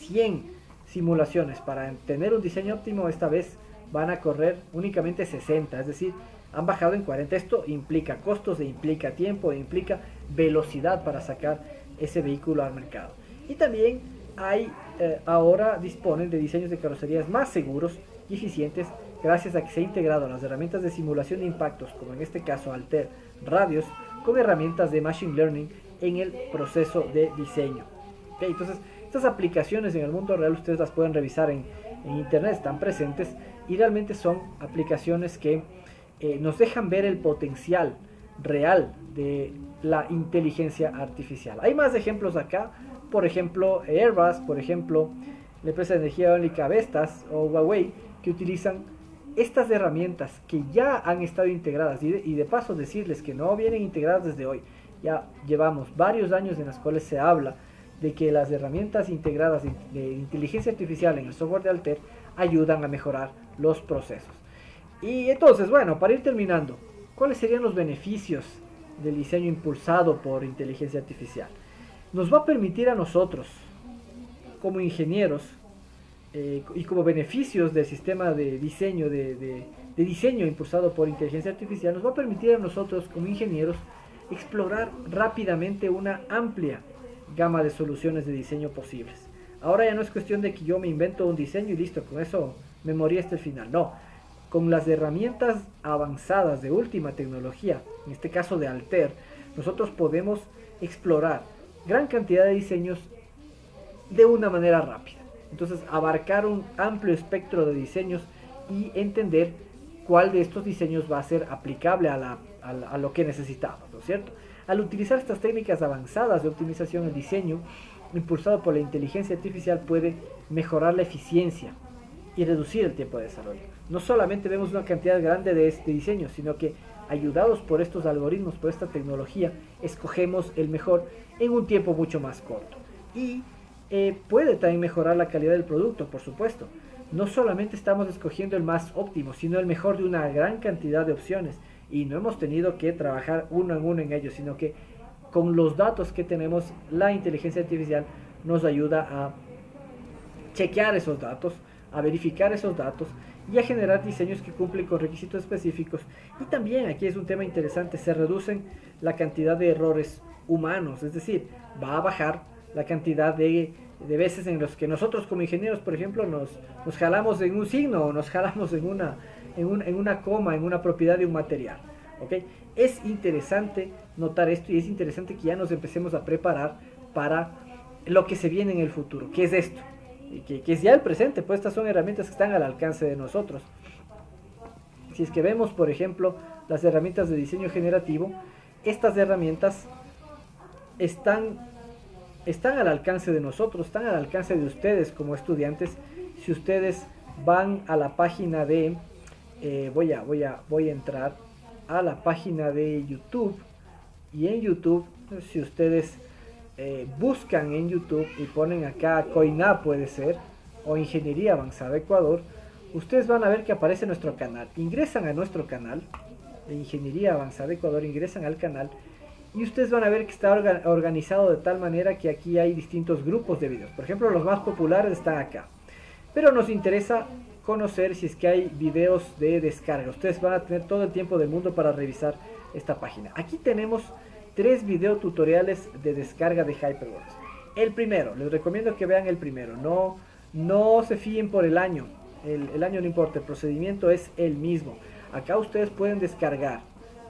100 simulaciones para tener un diseño óptimo, esta vez van a correr únicamente 60, es decir, han bajado en 40. Esto implica costos, e implica tiempo, e implica velocidad para sacar ese vehículo al mercado. Y también hay eh, ahora disponen de diseños de carrocerías más seguros y eficientes gracias a que se ha integrado las herramientas de simulación de impactos, como en este caso Alter Radios, con herramientas de Machine Learning en el proceso de diseño. entonces, estas aplicaciones en el mundo real ustedes las pueden revisar en, internet, están presentes y realmente son aplicaciones que eh, nos dejan ver el potencial real de la inteligencia artificial. Hay más ejemplos acá, por ejemplo Airbus, por ejemplo la empresa de energía eólica Vestas o Huawei, que utilizan estas herramientas que ya han estado integradas, y de, paso decirles que no vienen integradas desde hoy, ya llevamos varios años en los cuales se habla de que las herramientas integradas de, inteligencia artificial en el software de Alter ayudan a mejorar los procesos. Y entonces, bueno, para ir terminando, ¿cuáles serían los beneficios del diseño impulsado por inteligencia artificial? Nos va a permitir a nosotros, como ingenieros, eh, y como beneficios del sistema de diseño, de, diseño impulsado por inteligencia artificial, nos va a permitir a nosotros como ingenieros explorar rápidamente una amplia gama de soluciones de diseño posibles. Ahora ya no es cuestión de que yo me invento un diseño y listo, con eso me morí hasta el final. No, con las herramientas avanzadas de última tecnología, en este caso de Alter, nosotros podemos explorar gran cantidad de diseños de una manera rápida. Entonces, abarcar un amplio espectro de diseños y entender cuál de estos diseños va a ser aplicable a, lo que necesitamos, ¿no es cierto? Al utilizar estas técnicas avanzadas de optimización, el diseño impulsado por la inteligencia artificial puede mejorar la eficiencia y reducir el tiempo de desarrollo. No solamente vemos una cantidad grande de este diseño, sino que ayudados por estos algoritmos, por esta tecnología, escogemos el mejor en un tiempo mucho más corto. Y eh, puede también mejorar la calidad del producto, por supuesto. No solamente estamos escogiendo el más óptimo, sino el mejor de una gran cantidad de opciones. Y no hemos tenido que trabajar uno en uno en ello, sino que con los datos que tenemos, la inteligencia artificial nos ayuda a chequear esos datos, a verificar esos datos y a generar diseños que cumplen con requisitos específicos. Y también aquí es un tema interesante, se reducen la cantidad de errores humanos, es decir, va a bajar la cantidad de, veces en los que nosotros como ingenieros, por ejemplo, nos, nos jalamos en un signo o nos jalamos en una, en, en una coma, en una propiedad de un material. ¿okay? Es interesante notar esto y es interesante que ya nos empecemos a preparar para lo que se viene en el futuro, que es esto, que, que es ya el presente, pues estas son herramientas que están al alcance de nosotros. Si es que vemos, por ejemplo, las herramientas de diseño generativo, estas herramientas están, están al alcance de nosotros, están al alcance de ustedes como estudiantes. Si ustedes van a la página de, eh, voy, a, voy, a, voy a entrar a la página de YouTube y en YouTube, si ustedes eh, buscan en YouTube y ponen acá COINA puede ser, o Ingeniería Avanzada Ecuador, ustedes van a ver que aparece nuestro canal. Ingresan a nuestro canal de Ingeniería Avanzada Ecuador, ingresan al canal y ustedes van a ver que está organizado de tal manera que aquí hay distintos grupos de videos. Por ejemplo, los más populares están acá. Pero nos interesa conocer si es que hay videos de descarga. Ustedes van a tener todo el tiempo del mundo para revisar esta página. Aquí tenemos tres video tutoriales de descarga de Hyperworks. El primero, les recomiendo que vean el primero. No, no se fíen por el año. El, año no importa, el procedimiento es el mismo. Acá ustedes pueden descargar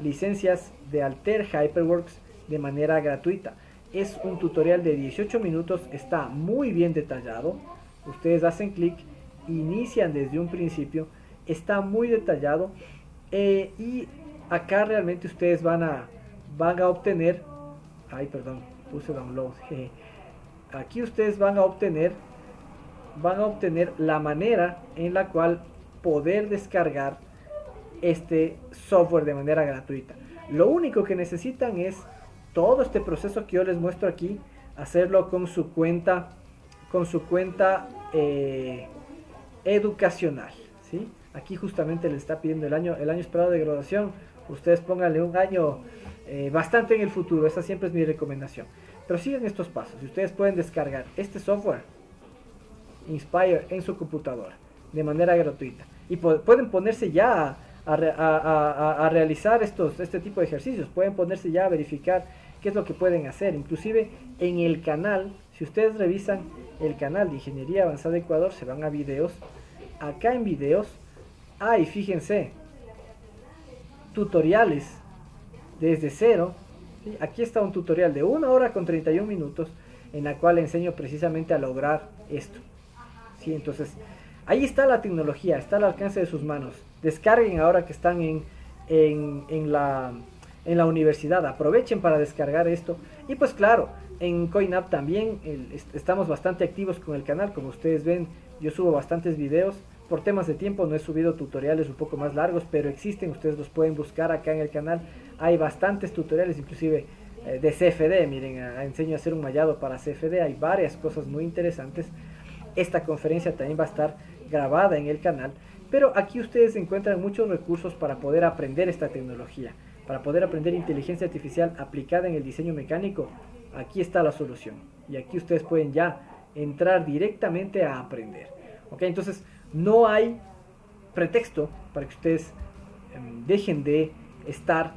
licencias de Alter Hyperworks de manera gratuita. Es un tutorial de 18 minutos, está muy bien detallado. Ustedes hacen clic inician desde un principio, está muy detallado eh, y acá realmente ustedes van a, van a obtener, ay perdón, puse download, [LAUGHS] aquí ustedes van a obtener, van a obtener la manera en la cual poder descargar este software de manera gratuita. Lo único que necesitan es todo este proceso que yo les muestro aquí, hacerlo con su cuenta, con su cuenta eh, educacional. ¿sí? Aquí justamente le está pidiendo el año, el año esperado de graduación. Ustedes pónganle un año eh, bastante en el futuro. Esa siempre es mi recomendación. Pero sigan estos pasos. Y ustedes pueden descargar este software Inspire en su computadora de manera gratuita. Y pueden ponerse ya a, realizar estos, este tipo de ejercicios. Pueden ponerse ya a verificar qué es lo que pueden hacer. Inclusive en el canal, si ustedes revisan el canal de Ingeniería Avanzada Ecuador, se van a videos. Acá en videos hay, fíjense, tutoriales desde cero. Aquí está un tutorial de una hora con 31 minutos en la cual enseño precisamente a lograr esto. ¿sí? Entonces, ahí está la tecnología, está al alcance de sus manos. Descarguen ahora que están en, en, la, en la universidad, aprovechen para descargar esto. Y pues claro, en CoinUp también estamos bastante activos con el canal, como ustedes ven, yo subo bastantes videos. Por temas de tiempo no he subido tutoriales un poco más largos, pero existen, ustedes los pueden buscar acá en el canal. Hay bastantes tutoriales, inclusive eh, de CFD, miren, enseño a hacer un mallado para CFD, hay varias cosas muy interesantes. Esta conferencia también va a estar grabada en el canal, pero aquí ustedes encuentran muchos recursos para poder aprender esta tecnología, para poder aprender inteligencia artificial aplicada en el diseño mecánico aquí está la solución. Y aquí ustedes pueden ya entrar directamente a aprender. ¿Ok? Entonces, no hay pretexto para que ustedes em, dejen de estar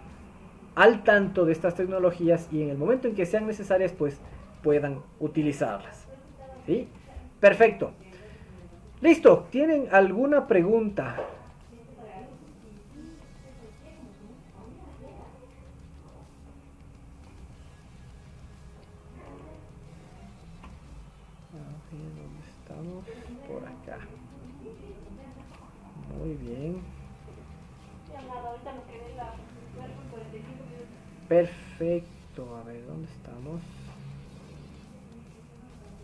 al tanto de estas tecnologías y en el momento en que sean necesarias, pues puedan utilizarlas. ¿Sí? Perfecto. Listo. ¿Tienen alguna pregunta? Muy bien. Perfecto. Perfecto, a ver, ¿dónde estamos?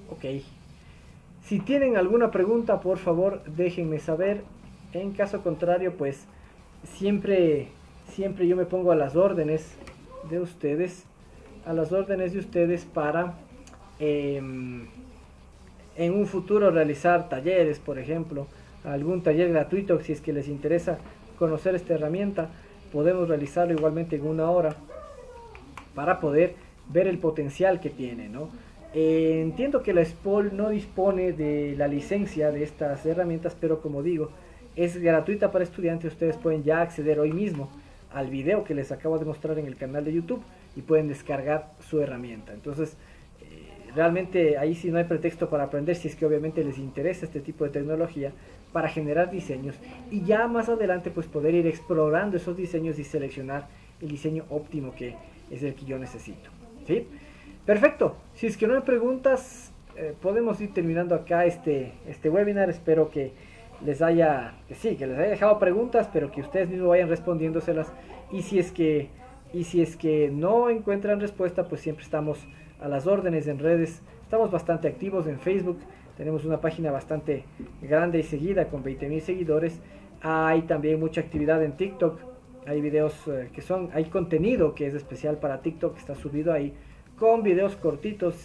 Ok. Si tienen alguna pregunta, por favor, déjenme saber. En caso contrario, pues siempre, siempre yo me pongo a las órdenes de ustedes, a las órdenes de ustedes para em, en un futuro realizar talleres, por ejemplo, algún taller gratuito si es que les interesa conocer esta herramienta, podemos realizarlo igualmente en una hora para poder ver el potencial que tiene, ¿no? Eh, entiendo que la SPOL no dispone de la licencia de estas herramientas, pero como digo, es gratuita para estudiantes. Ustedes pueden ya acceder hoy mismo al video que les acabo de mostrar en el canal de YouTube y pueden descargar su herramienta. Entonces, realmente ahí sí no hay pretexto para aprender si es que obviamente les interesa este tipo de tecnología para generar diseños y ya más adelante pues poder ir explorando esos diseños y seleccionar el diseño óptimo que es el que yo necesito. ¿sí? Perfecto, si es que no hay preguntas, eh, podemos ir terminando acá este, este webinar. Espero que les haya, sí, que les haya dejado preguntas, pero que ustedes mismos vayan respondiéndoselas. Y si es que, y si es que no encuentran respuesta, pues siempre estamos a las órdenes en redes. Estamos bastante activos en Facebook. Tenemos una página bastante grande y seguida con 20.000 seguidores. Hay también mucha actividad en TikTok. Hay videos eh, que son, hay contenido que es especial para TikTok, que está subido ahí con videos cortitos.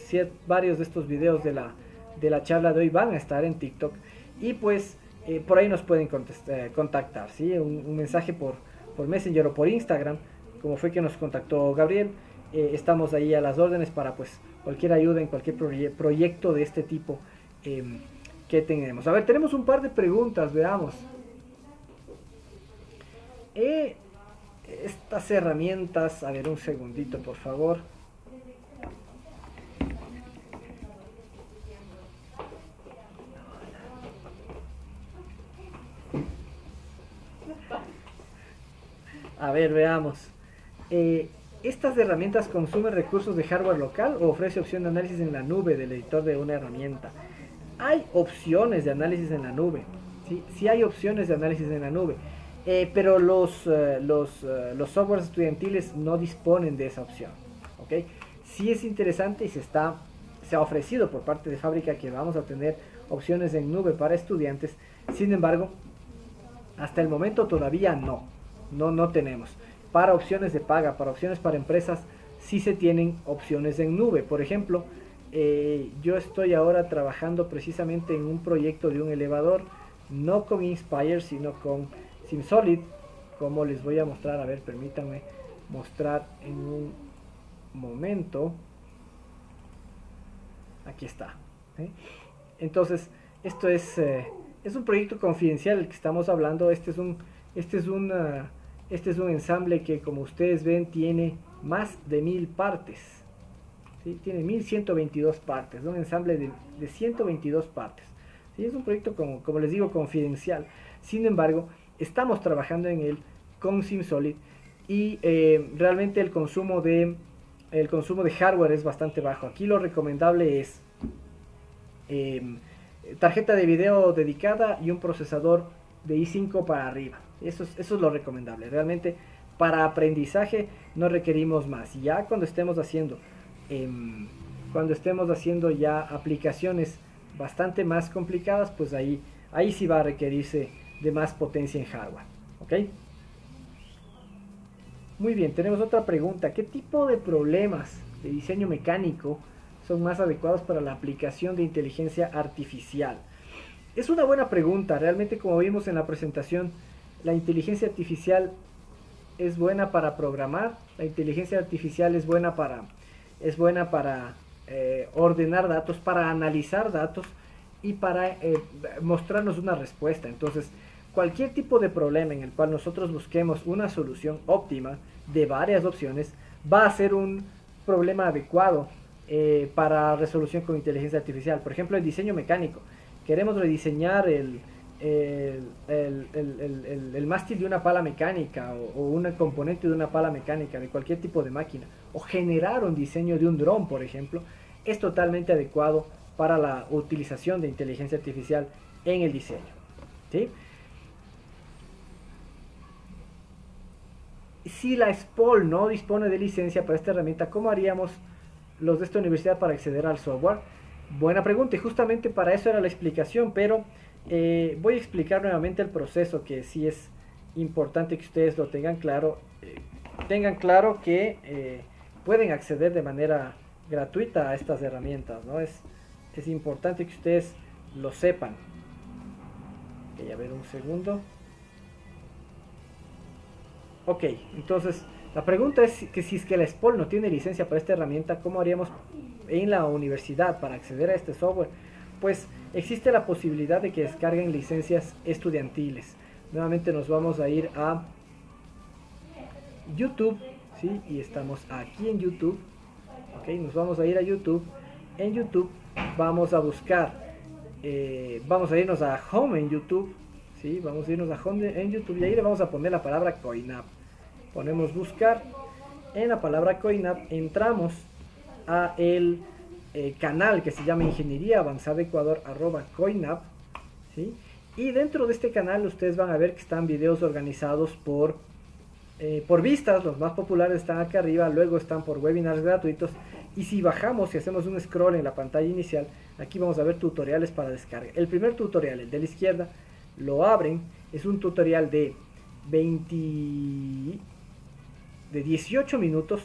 Varios de estos videos de la, de la charla de hoy van a estar en TikTok. Y pues eh, por ahí nos pueden eh, contactar, ¿sí? Un, mensaje por, por Messenger o por Instagram, como fue que nos contactó Gabriel. Eh, estamos ahí a las órdenes para pues cualquier ayuda en cualquier proyecto de este tipo em, que tenemos. A ver, tenemos un par de preguntas, veamos. estas herramientas, a ver un segundito por favor. A ver, veamos. Eh, ¿Estas herramientas consumen recursos de hardware local o ofrece opción de análisis en la nube del editor de una herramienta? Hay opciones de análisis en la nube. Sí, hay opciones de análisis en la nube. Eh, pero los, eh, los, los softwares estudiantiles no disponen de esa opción. ¿ok? Sí es interesante y se, está, se ha ofrecido por parte de fábrica que vamos a tener opciones en nube para estudiantes. Sin embargo, hasta el momento todavía no no, no tenemos. Para opciones de paga, para opciones para empresas, sí se tienen opciones en nube. Por ejemplo, eh, yo estoy ahora trabajando precisamente en un proyecto de un elevador, no con Inspire, sino con SimSolid, como les voy a mostrar, a ver, permítanme mostrar en un momento. Aquí está. Entonces, esto es, eh, es un proyecto confidencial el que estamos hablando. Este es un, este es un este es un ensamble que como ustedes ven tiene más de mil partes. ¿sí? Tiene 1122 partes, un ensamble de, de 122 partes. Es un proyecto como, les digo confidencial. Sin embargo, estamos trabajando en él con SimSolid y eh, realmente el consumo de el consumo de hardware es bastante bajo. Aquí lo recomendable es em, tarjeta de video dedicada y un procesador de i5 para arriba. Eso es, eso es lo recomendable. Realmente para aprendizaje no requerimos más. Ya cuando estemos haciendo, em, cuando estemos haciendo ya aplicaciones bastante más complicadas, pues ahí, ahí sí va a requerirse de más potencia en hardware. ¿Ok? Muy bien, tenemos otra pregunta. ¿Qué tipo de problemas de diseño mecánico son más adecuados para la aplicación de inteligencia artificial? Es una buena pregunta. Realmente, como vimos en la presentación, la inteligencia artificial es buena para programar, la inteligencia artificial es buena para, es buena para eh, ordenar datos, para analizar datos y para eh, mostrarnos una respuesta. Entonces, cualquier tipo de problema en el cual nosotros busquemos una solución óptima de varias opciones, va a ser un problema adecuado eh, para resolución con inteligencia artificial. Por ejemplo, el diseño mecánico. Queremos rediseñar el, el, el, mástil de una pala mecánica o, un componente de una pala mecánica de cualquier tipo de máquina o generar un diseño de un dron, por ejemplo, es totalmente adecuado para la utilización de inteligencia artificial en el diseño. ¿sí? si la SPOL no dispone de licencia para esta herramienta, ¿cómo haríamos los de esta universidad para acceder al software? Buena pregunta y justamente para eso era la explicación, pero eh, voy a explicar nuevamente el proceso que sí es importante que ustedes lo tengan claro. Eh, tengan claro que eh, pueden acceder de manera gratuita a estas herramientas, ¿no? Es, es importante que ustedes lo sepan. Ok, a ver un segundo. Ok, entonces la pregunta es que si es que la SPOL no tiene licencia para esta herramienta, ¿cómo haríamos en la universidad para acceder a este software? Pues existe la posibilidad de que descarguen licencias estudiantiles. Nuevamente nos vamos a ir a YouTube, ¿sí? Y estamos aquí en YouTube. Ok, nos vamos a ir a YouTube. En YouTube vamos a buscar, eh, vamos a irnos a Home en YouTube. ¿sí? Vamos a irnos a Home en YouTube y ahí le vamos a poner la palabra CoinApp ponemos buscar, en la palabra CoinApp entramos a el eh, canal que se llama Ingeniería Avanzada Ecuador arroba CoinApp, ¿sí? y dentro de este canal ustedes van a ver que están videos organizados por, eh, por vistas, los más populares están acá arriba, luego están por webinars gratuitos, y si bajamos y hacemos un scroll en la pantalla inicial, aquí vamos a ver tutoriales para descarga. El primer tutorial, el de la izquierda, lo abren, es un tutorial de 20 de 18 minutos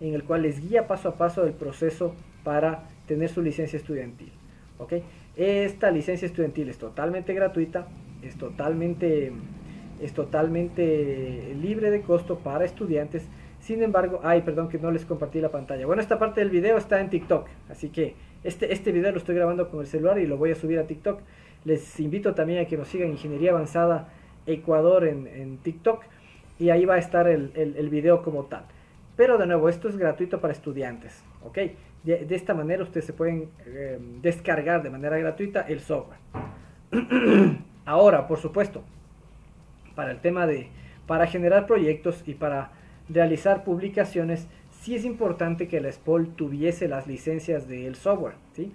en el cual les guía paso a paso el proceso para tener su licencia estudiantil. ¿ok? Esta licencia estudiantil es totalmente gratuita, es totalmente, es totalmente libre de costo para estudiantes. Sin embargo, ay, perdón que no les compartí la pantalla. Bueno, esta parte del video está en TikTok, así que este, este video lo estoy grabando con el celular y lo voy a subir a TikTok. Les invito también a que nos sigan Ingeniería Avanzada Ecuador en, en TikTok y ahí va a estar el, el, video como tal. Pero de nuevo, esto es gratuito para estudiantes, ¿ok? De, esta manera ustedes se pueden eh, descargar de manera gratuita el software. [CLEARS THROAT] Ahora, por supuesto, para el tema de, para generar proyectos y para realizar publicaciones, sí es importante que la SPOL tuviese las licencias del software, ¿sí?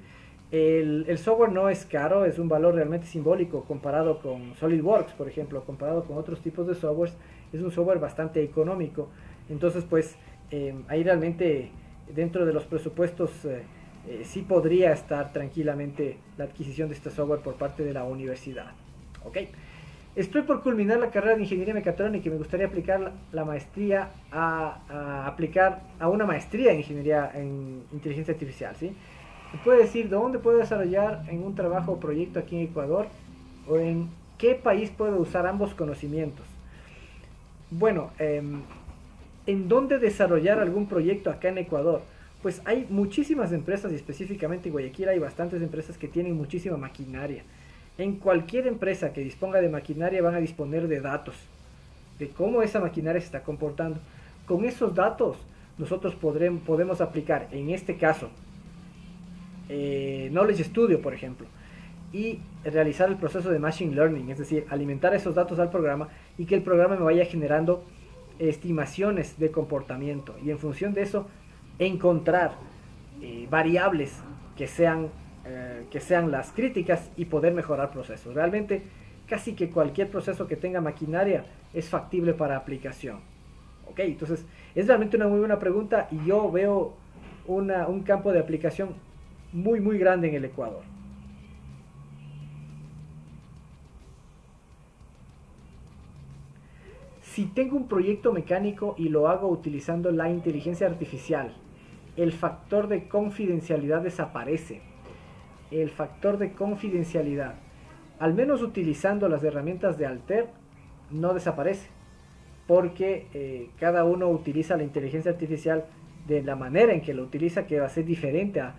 El, el, software no es caro, es un valor realmente simbólico comparado con SolidWorks, por ejemplo, comparado con otros tipos de softwares es un software bastante económico. Entonces, pues eh, ahí realmente dentro de los presupuestos eh, eh, sí podría estar tranquilamente la adquisición de este software por parte de la universidad. ¿Ok? Estoy por culminar la carrera de ingeniería mecatrónica y me gustaría aplicar la, maestría a, aplicar a una maestría en ingeniería en inteligencia artificial, ¿sí? ¿Me puede decir dónde puedo desarrollar en un trabajo o proyecto aquí en Ecuador o en qué país puedo usar ambos conocimientos? Bueno, em, ¿en dónde desarrollar algún proyecto acá en Ecuador? Pues hay muchísimas empresas y específicamente en Guayaquil hay bastantes empresas que tienen muchísima maquinaria. En cualquier empresa que disponga de maquinaria van a disponer de datos, de cómo esa maquinaria se está comportando. Con esos datos nosotros podremos, podemos aplicar, en este caso, eh, Knowledge Studio, por ejemplo, y realizar el proceso de Machine Learning, es decir, alimentar esos datos al programa y que el programa me vaya generando estimaciones de comportamiento y en función de eso encontrar eh, variables que sean, eh, que sean las críticas y poder mejorar procesos. Realmente casi que cualquier proceso que tenga maquinaria es factible para aplicación. Ok, entonces es realmente una muy buena pregunta y yo veo un campo de aplicación muy muy grande en el Ecuador. Si tengo un proyecto mecánico y lo hago utilizando la inteligencia artificial, el factor de confidencialidad desaparece. El factor de confidencialidad, al menos utilizando las herramientas de Alter, no desaparece. Porque eh, cada uno utiliza la inteligencia artificial de la manera en que lo utiliza, que va a ser diferente a,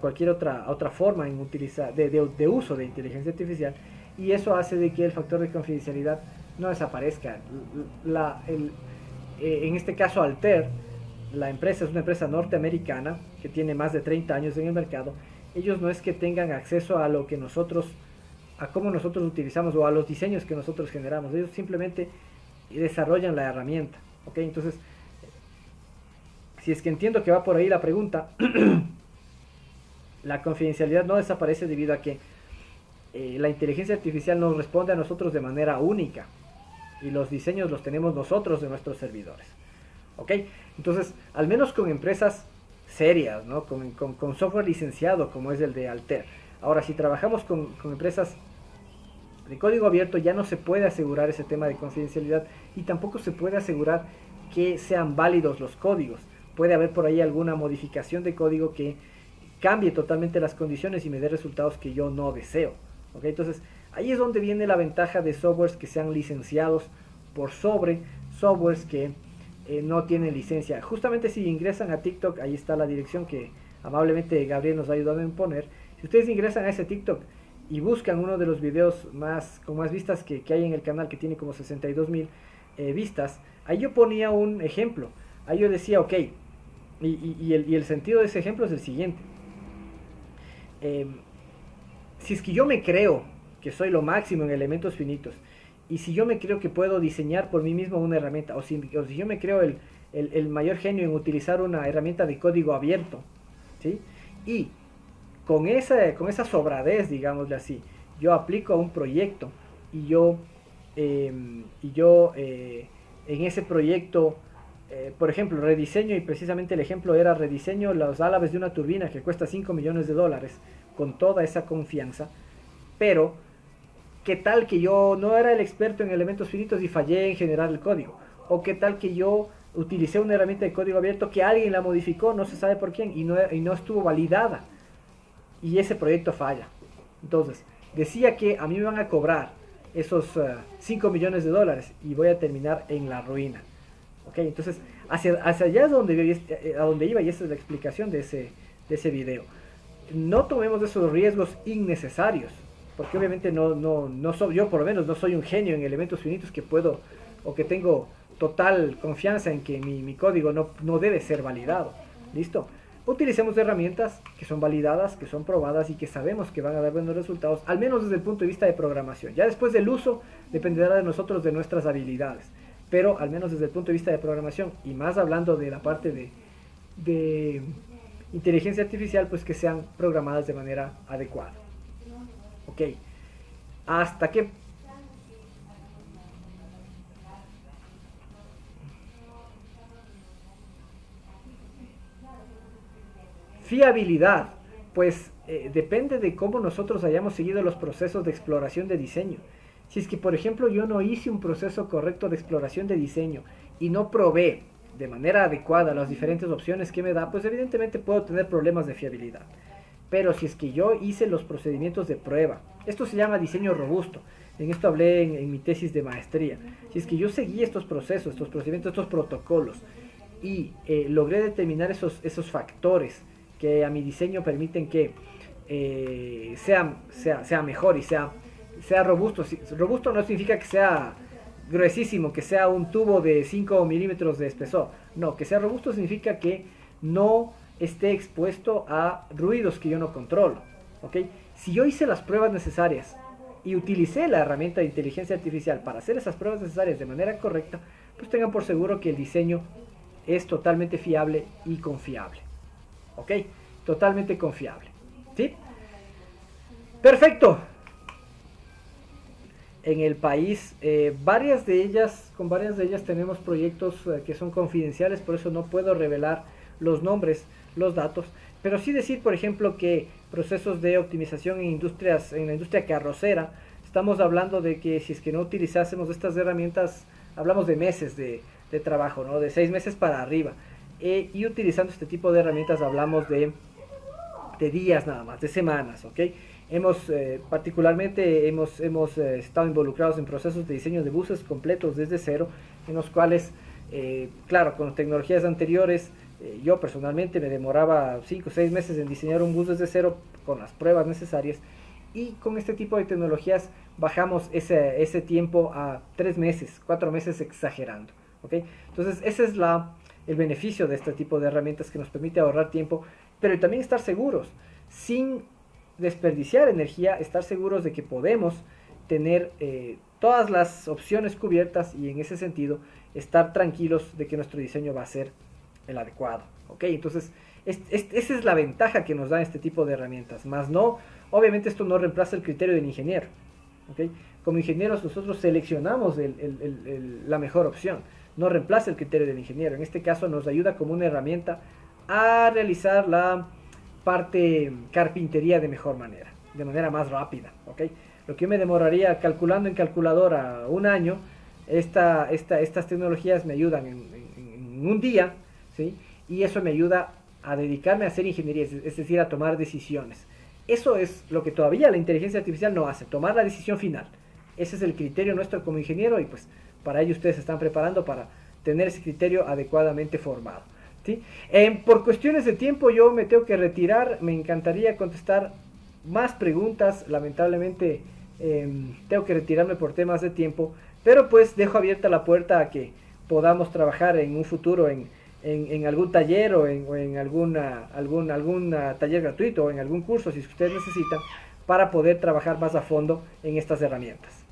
cualquier otra, otra forma de, de uso de inteligencia artificial. Y eso hace de que el factor de confidencialidad no desaparezca. La, eh, en este caso Alter, la empresa es una empresa norteamericana que tiene más de 30 años en el mercado. Ellos no es que tengan acceso a lo que nosotros, a cómo nosotros utilizamos o a los diseños que nosotros generamos. Ellos simplemente desarrollan la herramienta. ¿ok? Entonces, si es que entiendo que va por ahí la pregunta, [CLEARS THROAT] la confidencialidad no desaparece debido a que eh, la inteligencia artificial nos responde a nosotros de manera única y los diseños los tenemos nosotros de nuestros servidores. ¿ok? Entonces, al menos con empresas serias, ¿no? Con, con, software licenciado como es el de Alter. Ahora, si trabajamos con, con empresas de código abierto, ya no se puede asegurar ese tema de confidencialidad y tampoco se puede asegurar que sean válidos los códigos. Puede haber por ahí alguna modificación de código que cambie totalmente las condiciones y me dé resultados que yo no deseo. ¿ok? Entonces, ahí es donde viene la ventaja de softwares que sean licenciados por sobre softwares que eh, no tienen licencia. Justamente si ingresan a TikTok, ahí está la dirección que amablemente Gabriel nos ha ayudado en poner. Si ustedes ingresan a ese TikTok y buscan uno de los videos más con más vistas que, hay en el canal, que tiene como 62 mil eh, vistas, ahí yo ponía un ejemplo. Ahí yo decía, ok, y, el, sentido de ese ejemplo es el siguiente. Em, si es que yo me creo que soy lo máximo en elementos finitos, y si yo me creo que puedo diseñar por mí mismo una herramienta, o si, yo me creo el, el, mayor genio en utilizar una herramienta de código abierto, ¿sí? y con esa, con esa sobradez, digámosle así, yo aplico a un proyecto y yo, em, y yo eh, en ese proyecto, eh, por ejemplo, rediseño, y precisamente el ejemplo era rediseño los álabes de una turbina que cuesta 5 millones de dólares, con toda esa confianza, pero ¿qué tal que yo no era el experto en elementos finitos y fallé en generar el código? ¿O qué tal que yo utilicé una herramienta de código abierto que alguien la modificó, no se sabe por quién, y no, y no estuvo validada? Y ese proyecto falla. Entonces, decía que a mí me van a cobrar esos 5 eh, millones de dólares y voy a terminar en la ruina. ¿Ok? Entonces, hacia, hacia allá es donde, eh, a donde iba y esa es la explicación de ese, de ese video. No tomemos esos riesgos innecesarios porque obviamente no, no, no soy, yo por lo menos no soy un genio en elementos finitos que puedo o que tengo total confianza en que mi, mi código no, no, debe ser validado. ¿Listo? Utilicemos herramientas que son validadas, que son probadas y que sabemos que van a dar buenos resultados, al menos desde el punto de vista de programación. Ya después del uso dependerá de nosotros, de nuestras habilidades, pero al menos desde el punto de vista de programación y más hablando de la parte de, de inteligencia artificial, pues que sean programadas de manera adecuada. Ok. ¿Hasta qué Fiabilidad, pues eh, depende de cómo nosotros hayamos seguido los procesos de exploración de diseño. Si es que, por ejemplo, yo no hice un proceso correcto de exploración de diseño y no probé de manera adecuada las diferentes opciones que me da, pues evidentemente puedo tener problemas de fiabilidad. Pero si es que yo hice los procedimientos de prueba, esto se llama diseño robusto. En esto hablé en, mi tesis de maestría. Si es que yo seguí estos procesos, estos procedimientos, estos protocolos y eh, logré determinar esos, esos factores que a mi diseño permiten que eh, sea, sea, mejor y sea, sea robusto. Robusto no significa que sea gruesísimo, que sea un tubo de 5 milímetros de espesor. No, que sea robusto significa que no esté expuesto a ruidos que yo no controlo. ¿ok? Si yo hice las pruebas necesarias y utilicé la herramienta de inteligencia artificial para hacer esas pruebas necesarias de manera correcta, pues tengan por seguro que el diseño es totalmente fiable y confiable. ¿Ok? Totalmente confiable. ¿Sí? Perfecto. En el país, eh, varias de ellas, con varias de ellas tenemos proyectos eh, que son confidenciales, por eso no puedo revelar los nombres los datos, pero sí decir, por ejemplo, que procesos de optimización en industrias, en la industria carrocera, estamos hablando de que si es que no utilizásemos estas herramientas, hablamos de meses de, trabajo, ¿no? De seis meses para arriba. Eh, y utilizando este tipo de herramientas hablamos de, de días nada más, de semanas, ¿ok? Hemos, eh, particularmente, hemos, hemos eh, estado involucrados en procesos de diseño de buses completos desde cero, en los cuales, claro, con tecnologías anteriores, eh, yo personalmente me demoraba 5 o 6 meses en diseñar un bus desde cero con las pruebas necesarias y con este tipo de tecnologías bajamos ese, ese tiempo a 3 meses, 4 meses exagerando. ¿okay? Entonces ese es la, el beneficio de este tipo de herramientas que nos permite ahorrar tiempo, pero también estar seguros, sin desperdiciar energía, estar seguros de que podemos tener eh, todas las opciones cubiertas y en ese sentido estar tranquilos de que nuestro diseño va a ser el adecuado. ¿Ok? Entonces, esa es la ventaja que nos da este tipo de herramientas. Más no, obviamente esto no reemplaza el criterio del ingeniero. ¿Ok? Como ingenieros nosotros seleccionamos la mejor opción. no reemplaza el criterio del ingeniero. En este caso nos ayuda como una herramienta a realizar la parte carpintería de mejor manera, de manera más rápida. ¿okay? Lo que yo me demoraría calculando en calculadora un año, esta, esta, estas tecnologías me ayudan en, un día, y eso me ayuda a dedicarme a hacer ingeniería, es decir, a tomar decisiones. Eso es lo que todavía la inteligencia artificial no hace, tomar la decisión final. Ese es el criterio nuestro como ingeniero y pues para ello ustedes se están preparando para tener ese criterio adecuadamente formado. ¿sí? Eh, por cuestiones de tiempo yo me tengo que retirar, me encantaría contestar más preguntas, lamentablemente em, tengo que retirarme por temas de tiempo, pero pues dejo abierta la puerta a que podamos trabajar en un futuro en en, algún taller o en, alguna, algún, algún taller gratuito o en algún curso si ustedes necesitan para poder trabajar más a fondo en estas herramientas.